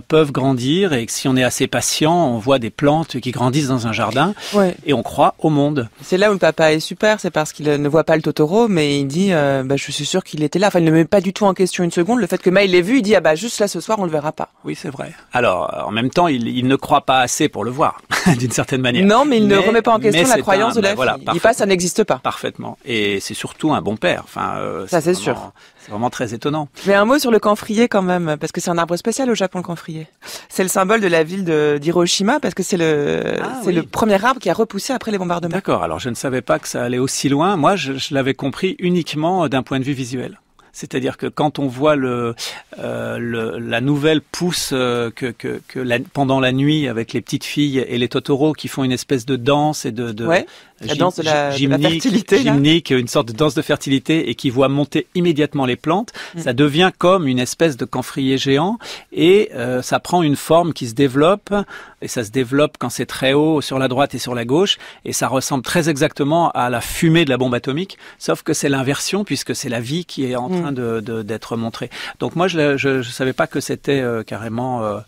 peuvent grandir, et que si on est assez patient, on voit des plantes qui grandissent dans un jardin, Ouais. et on croit au monde. C'est là où le papa est super, c'est parce qu'il ne voit pas le Totoro, mais il dit, bah, je suis sûr qu'il était là. Enfin, il ne met pas du tout en question une seconde. Le fait que May l'ait vu, il dit, ah bah juste là ce soir, on le verra pas. Oui, c'est vrai. Alors, euh, en même temps, il, il ne croit pas assez pour le voir, d'une certaine manière. Non, mais il ne remet pas en question la croyance un- de la voilà, fille. Il dit parfait- pas, ça n'existe pas. Parfaitement. Et c'est surtout un bon père. Enfin, euh, Ça, c'est sûr. C'est vraiment très étonnant. Mais un mot sur le camphrier quand même, parce que c'est un arbre spécial au Japon, le camphrier. C'est le symbole de la ville d'Hiroshima, parce que c'est le, Ah, c'est oui. le premier arbre qui a repoussé après les bombardements. D'accord. Alors, je ne savais pas que ça allait aussi loin. Moi, je, je l'avais compris uniquement d'un point de vue visuel. C'est-à-dire que quand on voit le, euh, le- la nouvelle pousse euh, que, que, la- pendant la nuit avec les petites filles et les Totoro qui font une espèce de danse et de. La danse de la, fertilité, gymnique, une sorte de danse de fertilité, et qui voit monter immédiatement les plantes. Mm. Ça devient comme une espèce de camphrier géant, et euh, ça prend une forme qui se développe, et ça se développe quand c'est très haut sur la droite et sur la gauche, et ça ressemble très exactement à la fumée de la bombe atomique, sauf que c'est l'inversion puisque c'est la vie qui est en mm. train de d'être montrée. Donc moi je je, je savais pas que c'était euh, carrément euh,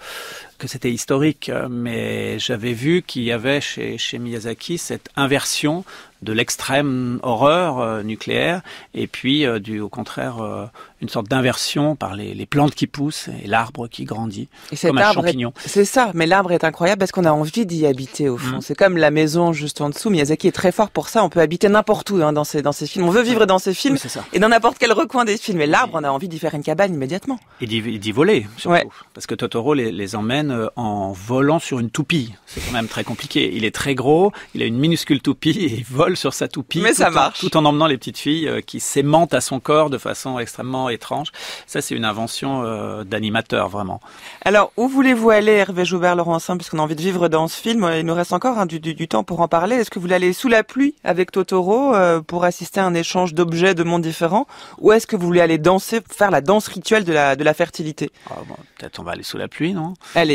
que c'était historique, mais j'avais vu qu'il y avait chez, chez Miyazaki cette inversion de l'extrême horreur euh, nucléaire et puis euh, du au contraire euh, une sorte d'inversion par les, les, plantes qui poussent et l'arbre qui grandit et comme un champignon. C'est ça, mais l'arbre est incroyable parce qu'on a envie d'y habiter au fond. Mm. C'est comme la maison juste en dessous. Miyazaki est très fort pour ça. On peut habiter n'importe où hein, dans ces dans ces films. On veut vivre dans ces films et dans n'importe quel recoin des films. Et l'arbre, on a envie d'y faire une cabane immédiatement. Et d'y voler surtout, parce que Totoro les, les emmène en volant sur une toupie. C'est quand même très compliqué. Il est très gros, il a une minuscule toupie et il vole sur sa toupie. Mais tout ça marche. Tout en emmenant les petites filles euh, qui s'aimantent à son corps de façon extrêmement étrange. Ça, c'est une invention euh, d'animateur, vraiment. Alors, où voulez-vous aller, Hervé Joubert, Laurencin, puisqu'on a envie de vivre dans ce film Il nous reste encore hein, du, du, temps pour en parler. Est-ce que vous voulez aller sous la pluie avec Totoro euh, pour assister à un échange d'objets de mondes différents Ou est-ce que vous voulez aller danser, faire la danse rituelle de la, de la fertilité? Ah, Peut-être on va aller sous la pluie, non? Allez,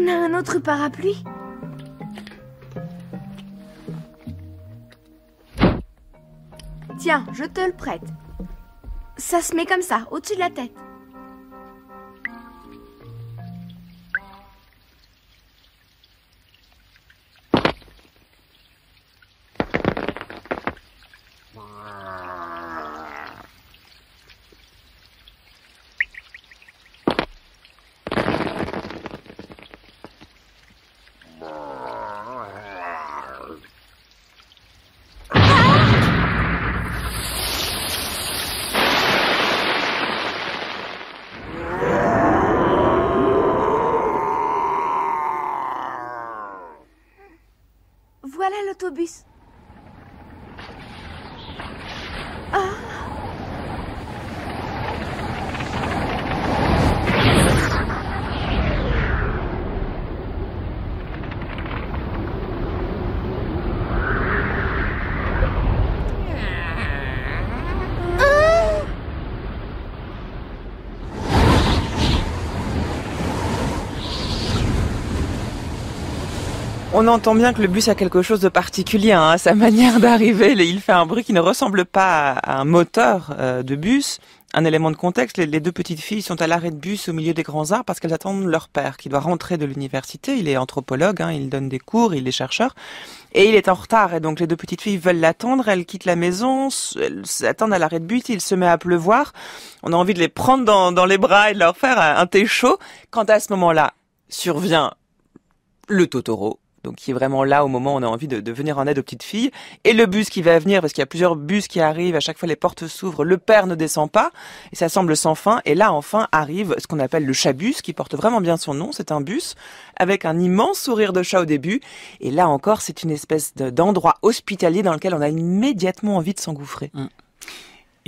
On a un autre parapluie Tiens, je te le prête. Ça se met comme ça, au-dessus de la tête. to, bis. On entend bien que le bus a quelque chose de particulier, hein, sa manière d'arriver. Il fait un bruit qui ne ressemble pas à un moteur euh, de bus. Un élément de contexte, les, deux petites filles sont à l'arrêt de bus au milieu des grands arbres parce qu'elles attendent leur père qui doit rentrer de l'université. Il est anthropologue, hein, il donne des cours, il est chercheur. Et il est en retard et donc les deux petites filles veulent l'attendre. Elles quittent la maison, elles attendent à l'arrêt de bus, il se met à pleuvoir. On a envie de les prendre dans, dans les bras et de leur faire un thé chaud. Quand à ce moment-là survient le Totoro, donc qui est vraiment là au moment où on a envie de, venir en aide aux petites filles. Et le bus qui va venir, parce qu'il y a plusieurs bus qui arrivent, à chaque fois les portes s'ouvrent, le père ne descend pas, et ça semble sans fin. Et là, enfin, arrive ce qu'on appelle le chat-bus, qui porte vraiment bien son nom. C'est un bus avec un immense sourire de chat au début. Et là encore, c'est une espèce d'endroit hospitalier dans lequel on a immédiatement envie de s'engouffrer. Mm.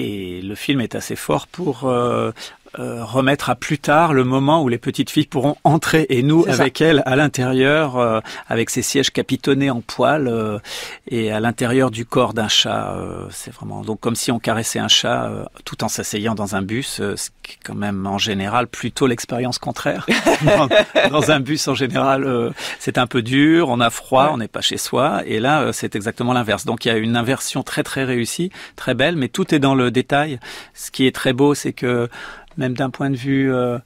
Et le film est assez fort pour euh, euh, remettre à plus tard le moment où les petites filles pourront entrer et nous avec elles à l'intérieur euh, avec ces sièges capitonnés en poil euh, et à l'intérieur du corps d'un chat c'est vraiment donc comme si on caressait un chat tout en s'asseyant dans un bus ce qui est quand même en général plutôt l'expérience contraire. Dans, un bus en général c'est un peu dur on a froid on n'est pas chez soi et là c'est exactement l'inverse. Donc il y a une inversion très très réussie très belle mais tout est dans le détail. Ce qui est très beau c'est que même d'un point de vue euh,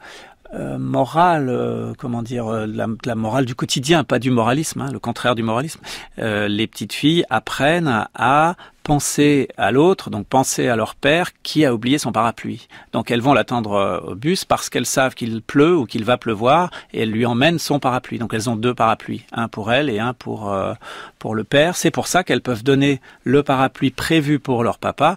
euh, moral, euh, comment dire, la, la, morale du quotidien, pas du moralisme, hein, le contraire du moralisme. les petites filles apprennent à penser à l'autre, donc penser à leur père qui a oublié son parapluie. Donc elles vont l'attendre euh, au bus parce qu'elles savent qu'il pleut ou qu'il va pleuvoir et elles lui emmènent son parapluie. Donc elles ont deux parapluies, un pour elle et un pour euh, pour le père. C'est pour ça qu'elles peuvent donner le parapluie prévu pour leur papa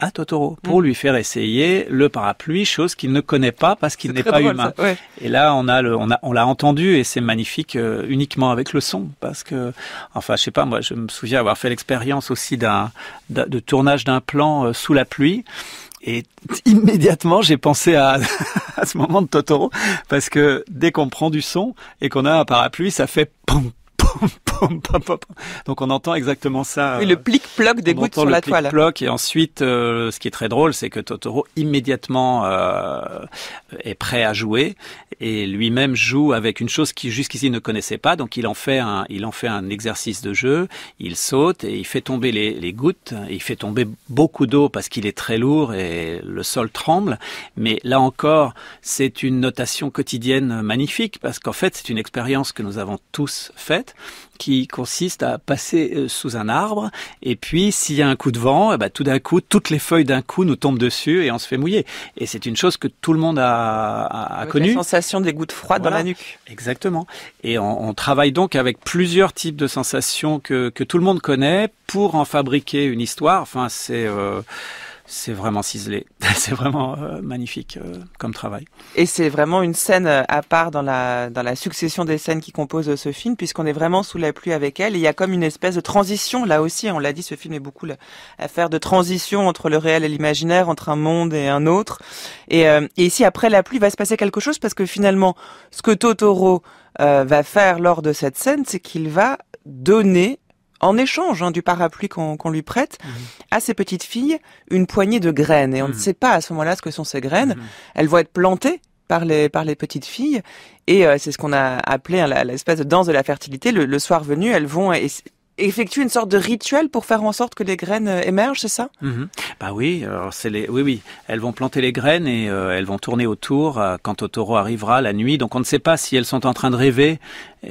à Totoro pour mm. lui faire essayer le parapluie, chose qu'il ne connaît pas parce qu'il n'est pas humain. Et là, on a le, on a, on l'a entendu et c'est magnifique euh, uniquement avec le son parce que, enfin, je sais pas, moi, je me souviens avoir fait l'expérience aussi d'un, de tournage d'un plan euh, sous la pluie. Et immédiatement, j'ai pensé à, à ce moment de Totoro, parce que dès qu'on prend du son et qu'on a un parapluie, ça fait pom donc on entend exactement ça. Oui, le plic-ploc des gouttes sur la toile. Ploc, et ensuite, euh, ce qui est très drôle, c'est que Totoro immédiatement euh, est prêt à jouer et lui-même joue avec une chose qu'il jusqu'ici ne connaissait pas. Donc il en fait un, il en fait un exercice de jeu. Il saute et il fait tomber les, les gouttes. il fait tomber beaucoup d'eau parce qu'il est très lourd et le sol tremble. Mais là encore, c'est une notation quotidienne magnifique parce qu'en fait, c'est une expérience que nous avons tous faite qui consiste à passer euh, sous un arbre et puis s'il y a un coup de vent, eh ben, tout d'un coup, toutes les feuilles d'un coup nous tombent dessus et on se fait mouiller. Et c'est une chose que tout le monde a, a, connu. La sensation des gouttes froides dans la nuque. Exactement. Et on, on, travaille donc avec plusieurs types de sensations que, que tout le monde connaît pour en fabriquer une histoire. Enfin, c'est euh, c'est vraiment ciselé. c'est vraiment euh, magnifique euh, comme travail. Et c'est vraiment une scène euh, à part dans la, dans la succession des scènes qui composent ce film, puisqu'on est vraiment sous la pluie avec elle. il y a comme une espèce de transition, là aussi, on l'a dit, ce film est beaucoup l'affaire de transition entre le réel et l'imaginaire, entre un monde et un autre. Et, et, ici, après la pluie, va se passer quelque chose, parce que finalement, ce que Totoro va faire lors de cette scène, c'est qu'il va donner en échange hein, du parapluie qu'on lui prête, mhm. à ses petites filles une poignée de graines. Et on ne mhm. sait pas à ce moment-là ce que sont ces graines. Mhm. Elles vont être plantées par les par les petites filles et euh, c'est ce qu'on a appelé hein, l'espèce de danse de la fertilité. Le, soir venu, elles vont effectuer une sorte de rituel pour faire en sorte que les graines euh, émergent, c'est ça? Bah oui, c'est les oui oui, elles vont planter les graines et euh, elles vont tourner autour quand au taureau arrivera la nuit. Donc on ne sait pas si elles sont en train de rêver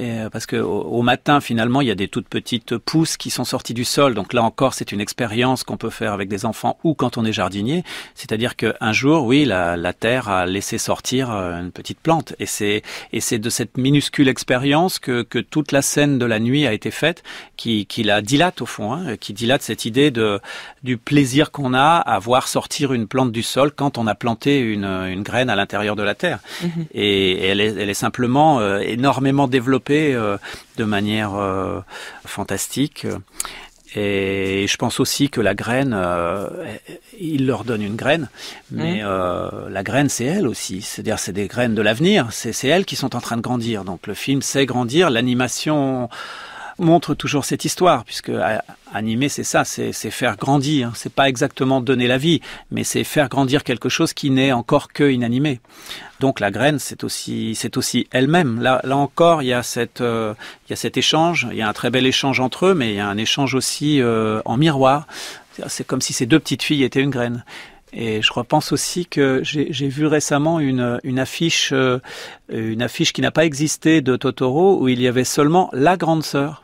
euh, parce que au, matin, finalement, il y a des toutes petites pousses qui sont sorties du sol. Donc là encore, c'est une expérience qu'on peut faire avec des enfants ou quand on est jardinier. C'est-à-dire qu'un jour, oui, la, la, terre a laissé sortir euh, une petite plante. Et c'est et c'est de cette minuscule expérience que, que toute la scène de la nuit a été faite, qui, qui la dilate au fond, hein, qui dilate cette idée de du plaisir qu'on a à voir sortir une plante du sol quand on a planté une, une graine à l'intérieur de la terre. Mm-hmm. Et, elle, est, elle est simplement euh, énormément développée euh, de manière euh, fantastique. Et je pense aussi que la graine, euh, il leur donne une graine, mais mmh. la graine, c'est elle aussi. C'est-à-dire, c'est des graines de l'avenir. C'est elles qui sont en train de grandir. Donc, le film sait grandir. L'animation montre toujours cette histoire, puisque animer, c'est ça, c'est faire grandir. C'est pas exactement donner la vie, mais c'est faire grandir quelque chose qui n'est encore que inanimé. Donc la graine, c'est aussi, c'est aussi elle-même. Là, là encore, il y a cette, euh, il y a cet échange. Il y a un très bel échange entre eux, mais il y a un échange aussi euh, en miroir. C'est comme si ces deux petites filles étaient une graine. Et je repense aussi que j'ai vu récemment une, une affiche, euh, une affiche qui n'a pas existé de Totoro où il y avait seulement la grande sœur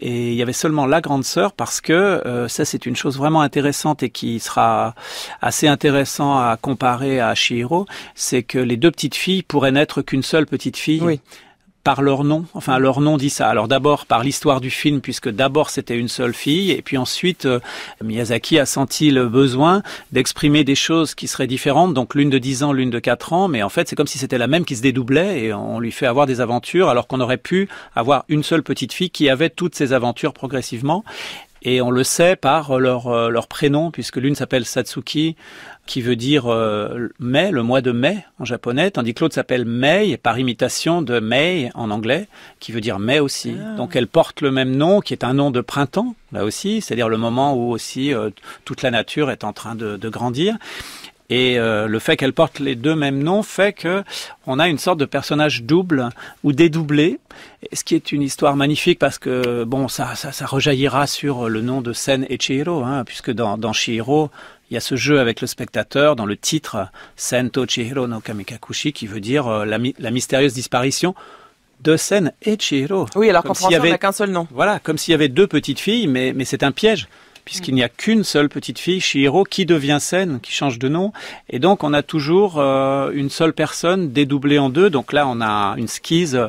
et il y avait seulement la grande sœur parce que euh, ça c'est une chose vraiment intéressante et qui sera assez intéressant à comparer à Shihiro, c'est que les deux petites filles pourraient n'être qu'une seule petite fille. Oui par leur nom. Enfin, leur nom dit ça. Alors d'abord par l'histoire du film, puisque d'abord c'était une seule fille, et puis ensuite euh, Miyazaki a senti le besoin d'exprimer des choses qui seraient différentes, donc l'une de 10 ans, l'une de 4 ans, mais en fait c'est comme si c'était la même qui se dédoublait, et on lui fait avoir des aventures, alors qu'on aurait pu avoir une seule petite fille qui avait toutes ces aventures progressivement. Et on le sait par leur, euh, leur prénom, puisque l'une s'appelle Satsuki, qui veut dire euh, mai, le mois de mai en japonais, tandis que l'autre s'appelle Mei, par imitation de May en anglais, qui veut dire mai aussi. Ah. Donc elle porte le même nom, qui est un nom de printemps, là aussi, c'est-à-dire le moment où aussi euh, toute la nature est en train de, de grandir. Et euh, le fait qu'elle porte les deux mêmes noms fait que on a une sorte de personnage double ou dédoublé, ce qui est une histoire magnifique parce que bon, ça, ça, ça rejaillira sur le nom de Sen et Chihiro, hein, puisque dans, dans Chihiro, il y a ce jeu avec le spectateur dans le titre Sento Chihiro no Kamikakushi qui veut dire euh, la, la, mystérieuse disparition de Sen et Chihiro. Oui, alors qu'en français, on n'a qu'un seul nom. Voilà, comme s'il y avait deux petites filles, mais, mais c'est un piège puisqu'il n'y a qu'une seule petite fille, Shihiro, qui devient Sen, qui change de nom. Et donc, on a toujours euh, une seule personne dédoublée en deux. Donc là, on a une skise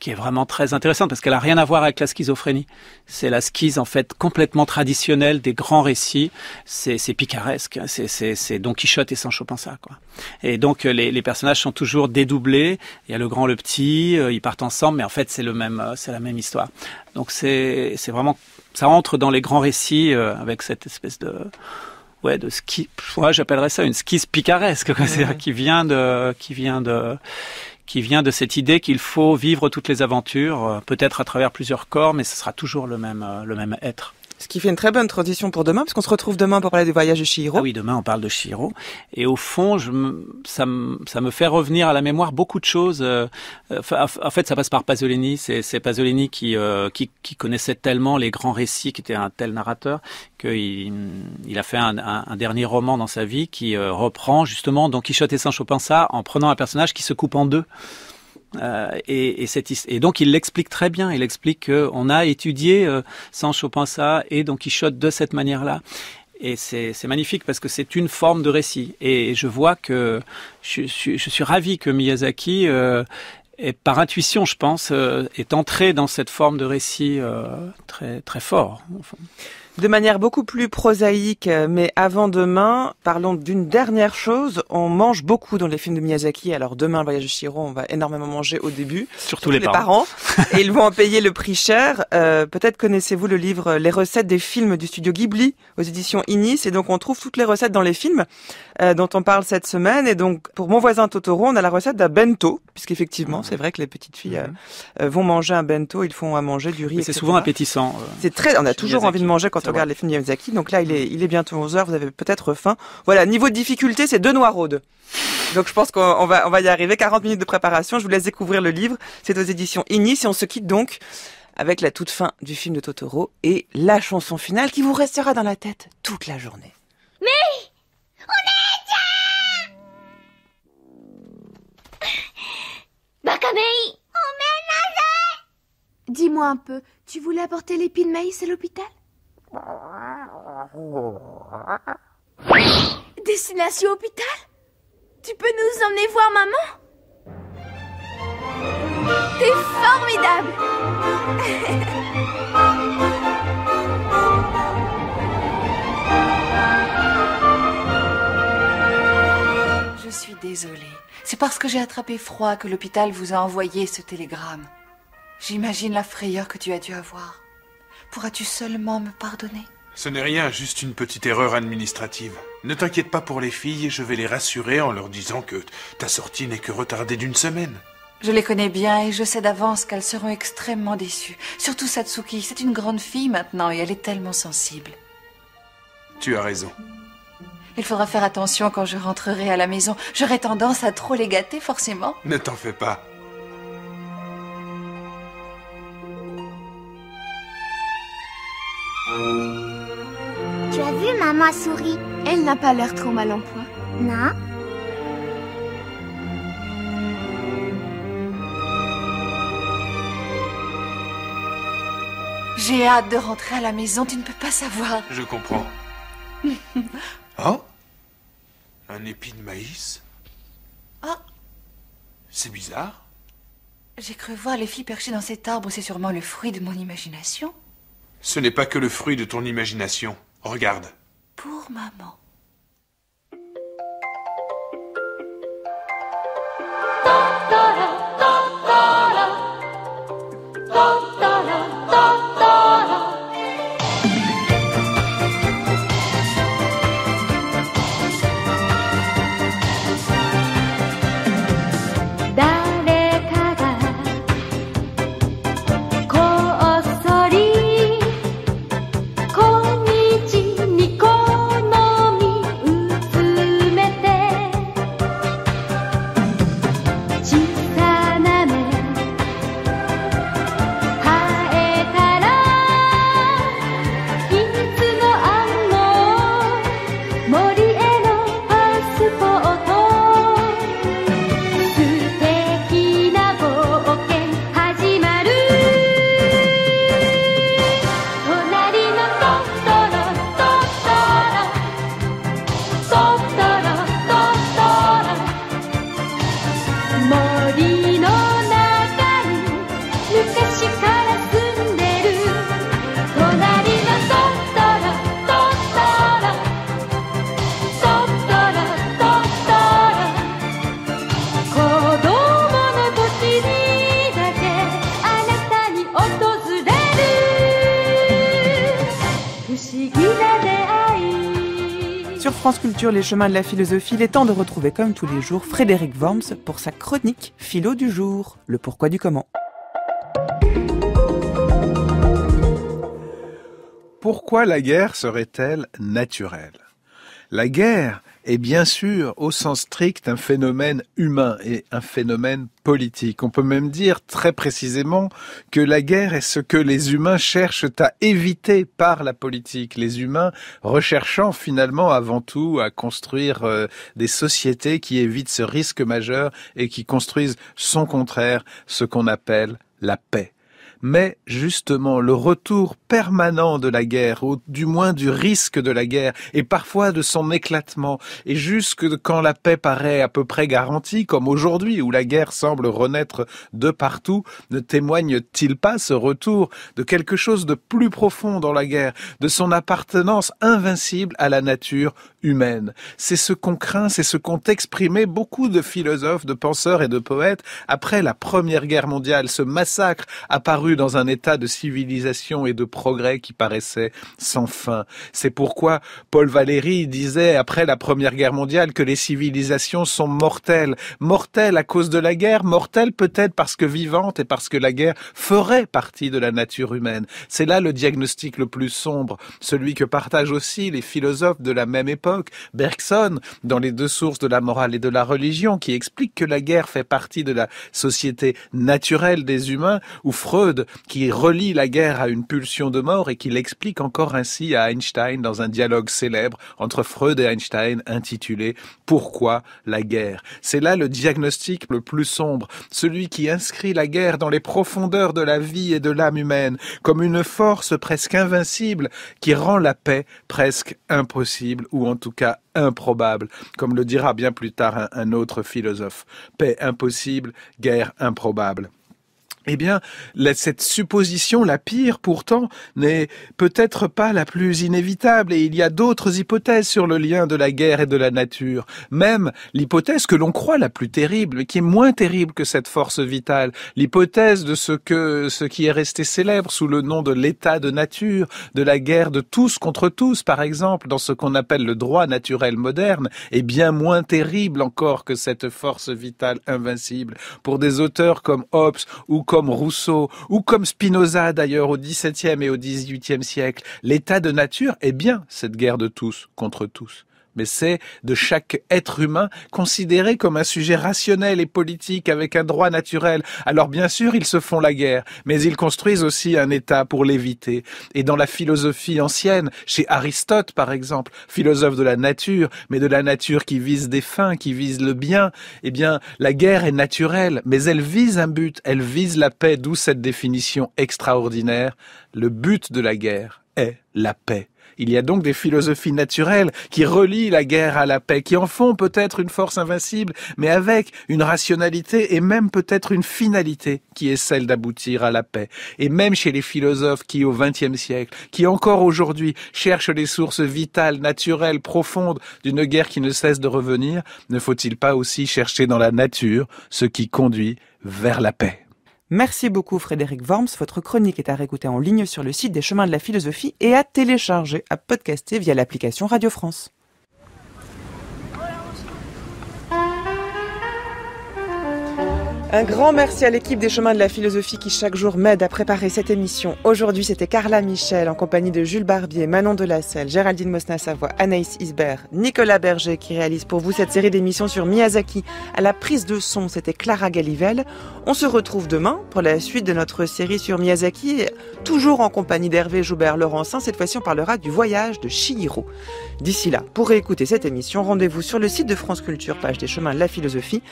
qui est vraiment très intéressante parce qu'elle a rien à voir avec la schizophrénie. C'est la schise en fait complètement traditionnelle des grands récits. C'est, c'est picaresque. C'est, c'est, c'est Don Quichotte et Sancho Panza quoi. Et donc les, les, personnages sont toujours dédoublés. Il y a le grand, le petit. Euh, ils partent ensemble, mais en fait c'est le même, euh, c'est la même histoire. Donc c'est, c'est vraiment, ça entre dans les grands récits euh, avec cette espèce de ouais de ski moi j'appellerais ça une skise picaresque quoi. c'est qui vient de qui vient de qui vient de cette idée qu'il faut vivre toutes les aventures, euh, peut-être à travers plusieurs corps, mais ce sera toujours le même, euh, le même être. Ce qui fait une très bonne transition pour demain, puisqu'on se retrouve demain pour parler du voyage de Shihiro. Ah oui, demain on parle de Shihiro. Et au fond, je me, ça, me, ça me fait revenir à la mémoire beaucoup de choses. Euh, en fait, ça passe par Pasolini. C'est Pasolini qui, euh, qui, qui, connaissait tellement les grands récits, qui était un tel narrateur, qu'il il a fait un, un, un, dernier roman dans sa vie qui euh, reprend justement Don Quichotte et Sancho Panza en prenant un personnage qui se coupe en deux. Euh, et, donc il l'explique très bien. Il explique qu'on a étudié euh, Sancho Panza et Don Quichotte de cette manière-là. Et c'est magnifique parce que c'est une forme de récit. Et je vois que je, suis ravi que Miyazaki, euh, par intuition, je pense, euh, est entré dans cette forme de récit euh, très très fort. De manière beaucoup plus prosaïque, mais avant demain, parlons d'une dernière chose. On mange beaucoup dans les films de Miyazaki. Alors demain, le voyage de Shiro, on va énormément manger au début. Surtout, les, parents. et ils vont en payer le prix cher. Euh, Peut-être connaissez-vous le livre Les recettes des films du studio Ghibli aux éditions Inis. Et donc on trouve toutes les recettes dans les films euh, dont on parle cette semaine. Et donc pour mon voisin Totoro, on a la recette d'un bento, puisqu'effectivement, mmh. c'est vrai que les petites filles euh, vont manger un bento. Ils font à manger du riz. C'est souvent appétissant. Euh, c'est très. On a toujours Miyazaki. envie de manger quand on regarde les films de Miyazaki. Donc là, il est, il est bientôt 11 heures. Vous avez peut-être faim. Voilà, niveau de difficulté, c'est deux noiraudes. Donc je pense qu'on va, on va y arriver. 40 minutes de préparation. Je vous laisse découvrir le livre. C'est aux éditions Inis et on se quitte donc avec la toute fin du film de Totoro et la chanson finale qui vous restera dans la tête toute la journée. Mais Bakamei Dis-moi un peu, tu voulais apporter l'épine de maïs à l'hôpital? Destination hôpital? Tu peux nous emmener voir maman? T'es formidable Je suis désolée. C'est parce que j'ai attrapé froid que l'hôpital vous a envoyé ce télégramme. J'imagine la frayeur que tu as dû avoir. Pourras-tu seulement me pardonner Ce n'est rien, juste une petite erreur administrative. Ne t'inquiète pas pour les filles, je vais les rassurer en leur disant que ta sortie n'est que retardée d'une semaine. Je les connais bien et je sais d'avance qu'elles seront extrêmement déçues. Surtout Satsuki, c'est une grande fille maintenant et elle est tellement sensible. Tu as raison. Il faudra faire attention quand je rentrerai à la maison. J'aurai tendance à trop les gâter, forcément. Ne t'en fais pas. Tu as vu maman souris Elle n'a pas l'air trop mal en point. Non J'ai hâte de rentrer à la maison, tu ne peux pas savoir. Je comprends. oh Un épi de maïs Oh C'est bizarre. J'ai cru voir les filles perchées dans cet arbre, c'est sûrement le fruit de mon imagination. Ce n'est pas que le fruit de ton imagination. Regarde. Pour maman. Culture, les chemins de la philosophie, il est temps de retrouver comme tous les jours Frédéric Worms pour sa chronique Philo du jour, le pourquoi du comment. Pourquoi la guerre serait-elle naturelle? La guerre est bien sûr, au sens strict, un phénomène humain et un phénomène politique. On peut même dire très précisément que la guerre est ce que les humains cherchent à éviter par la politique. Les humains recherchant finalement avant tout à construire euh, des sociétés qui évitent ce risque majeur et qui construisent son contraire, ce qu'on appelle la paix mais justement le retour permanent de la guerre, ou du moins du risque de la guerre, et parfois de son éclatement, et jusque quand la paix paraît à peu près garantie, comme aujourd'hui où la guerre semble renaître de partout, ne témoigne-t-il pas ce retour de quelque chose de plus profond dans la guerre, de son appartenance invincible à la nature humaine? C'est ce qu'on craint, c'est ce qu'ont exprimé beaucoup de philosophes, de penseurs et de poètes après la Première Guerre mondiale, ce massacre apparu dans un état de civilisation et de progrès qui paraissait sans fin. C'est pourquoi Paul Valéry disait après la Première Guerre mondiale que les civilisations sont mortelles. Mortelles à cause de la guerre, mortelles peut-être parce que vivantes et parce que la guerre ferait partie de la nature humaine. C'est là le diagnostic le plus sombre, celui que partagent aussi les philosophes de la même époque, Bergson, dans les deux sources de la morale et de la religion, qui explique que la guerre fait partie de la société naturelle des humains, ou Freud qui relie la guerre à une pulsion de mort et qui l'explique encore ainsi à Einstein dans un dialogue célèbre entre Freud et Einstein intitulé Pourquoi la guerre? C'est là le diagnostic le plus sombre, celui qui inscrit la guerre dans les profondeurs de la vie et de l'âme humaine, comme une force presque invincible qui rend la paix presque impossible ou en tout cas improbable, comme le dira bien plus tard un, autre philosophe. Paix impossible, guerre improbable. Eh bien, cette supposition, la pire pourtant, n'est peut-être pas la plus inévitable et il y a d'autres hypothèses sur le lien de la guerre et de la nature. Même l'hypothèse que l'on croit la plus terrible, qui est moins terrible que cette force vitale, l'hypothèse de ce que, ce qui est resté célèbre sous le nom de l'état de nature, de la guerre de tous contre tous, par exemple, dans ce qu'on appelle le droit naturel moderne, est bien moins terrible encore que cette force vitale invincible. Pour des auteurs comme Hobbes ou comme Rousseau ou comme Spinoza d'ailleurs au XVIIe et au XVIIIe siècle, l'état de nature est bien cette guerre de tous contre tous mais c'est de chaque être humain considéré comme un sujet rationnel et politique avec un droit naturel. Alors bien sûr, ils se font la guerre, mais ils construisent aussi un État pour l'éviter. Et dans la philosophie ancienne, chez Aristote par exemple, philosophe de la nature, mais de la nature qui vise des fins, qui vise le bien, eh bien, la guerre est naturelle, mais elle vise un but, elle vise la paix, d'où cette définition extraordinaire. Le but de la guerre est la paix. Il y a donc des philosophies naturelles qui relient la guerre à la paix, qui en font peut-être une force invincible, mais avec une rationalité et même peut-être une finalité qui est celle d'aboutir à la paix. Et même chez les philosophes qui, au XXe siècle, qui encore aujourd'hui cherchent les sources vitales, naturelles, profondes d'une guerre qui ne cesse de revenir, ne faut-il pas aussi chercher dans la nature ce qui conduit vers la paix? Merci beaucoup Frédéric Worms. Votre chronique est à réécouter en ligne sur le site des chemins de la philosophie et à télécharger, à podcaster via l'application Radio France. Un grand merci à l'équipe des chemins de la philosophie qui chaque jour m'aide à préparer cette émission. Aujourd'hui, c'était Carla Michel en compagnie de Jules Barbier, Manon Delacelle, Géraldine Mosna-Savoie, Anaïs Isbert, Nicolas Berger qui réalise pour vous cette série d'émissions sur Miyazaki. À la prise de son, c'était Clara Gallivel. On se retrouve demain pour la suite de notre série sur Miyazaki, toujours en compagnie d'Hervé Joubert Laurencin. Cette fois-ci, on parlera du voyage de Shihiro. D'ici là, pour réécouter cette émission, rendez-vous sur le site de France Culture, page des chemins de la philosophie.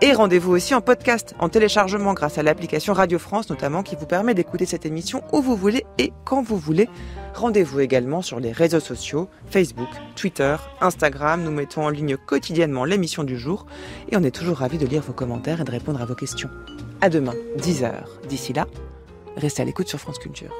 Et rendez-vous aussi en podcast, en téléchargement grâce à l'application Radio France notamment qui vous permet d'écouter cette émission où vous voulez et quand vous voulez. Rendez-vous également sur les réseaux sociaux, Facebook, Twitter, Instagram. Nous mettons en ligne quotidiennement l'émission du jour et on est toujours ravis de lire vos commentaires et de répondre à vos questions. À demain, 10h. D'ici là, restez à l'écoute sur France Culture.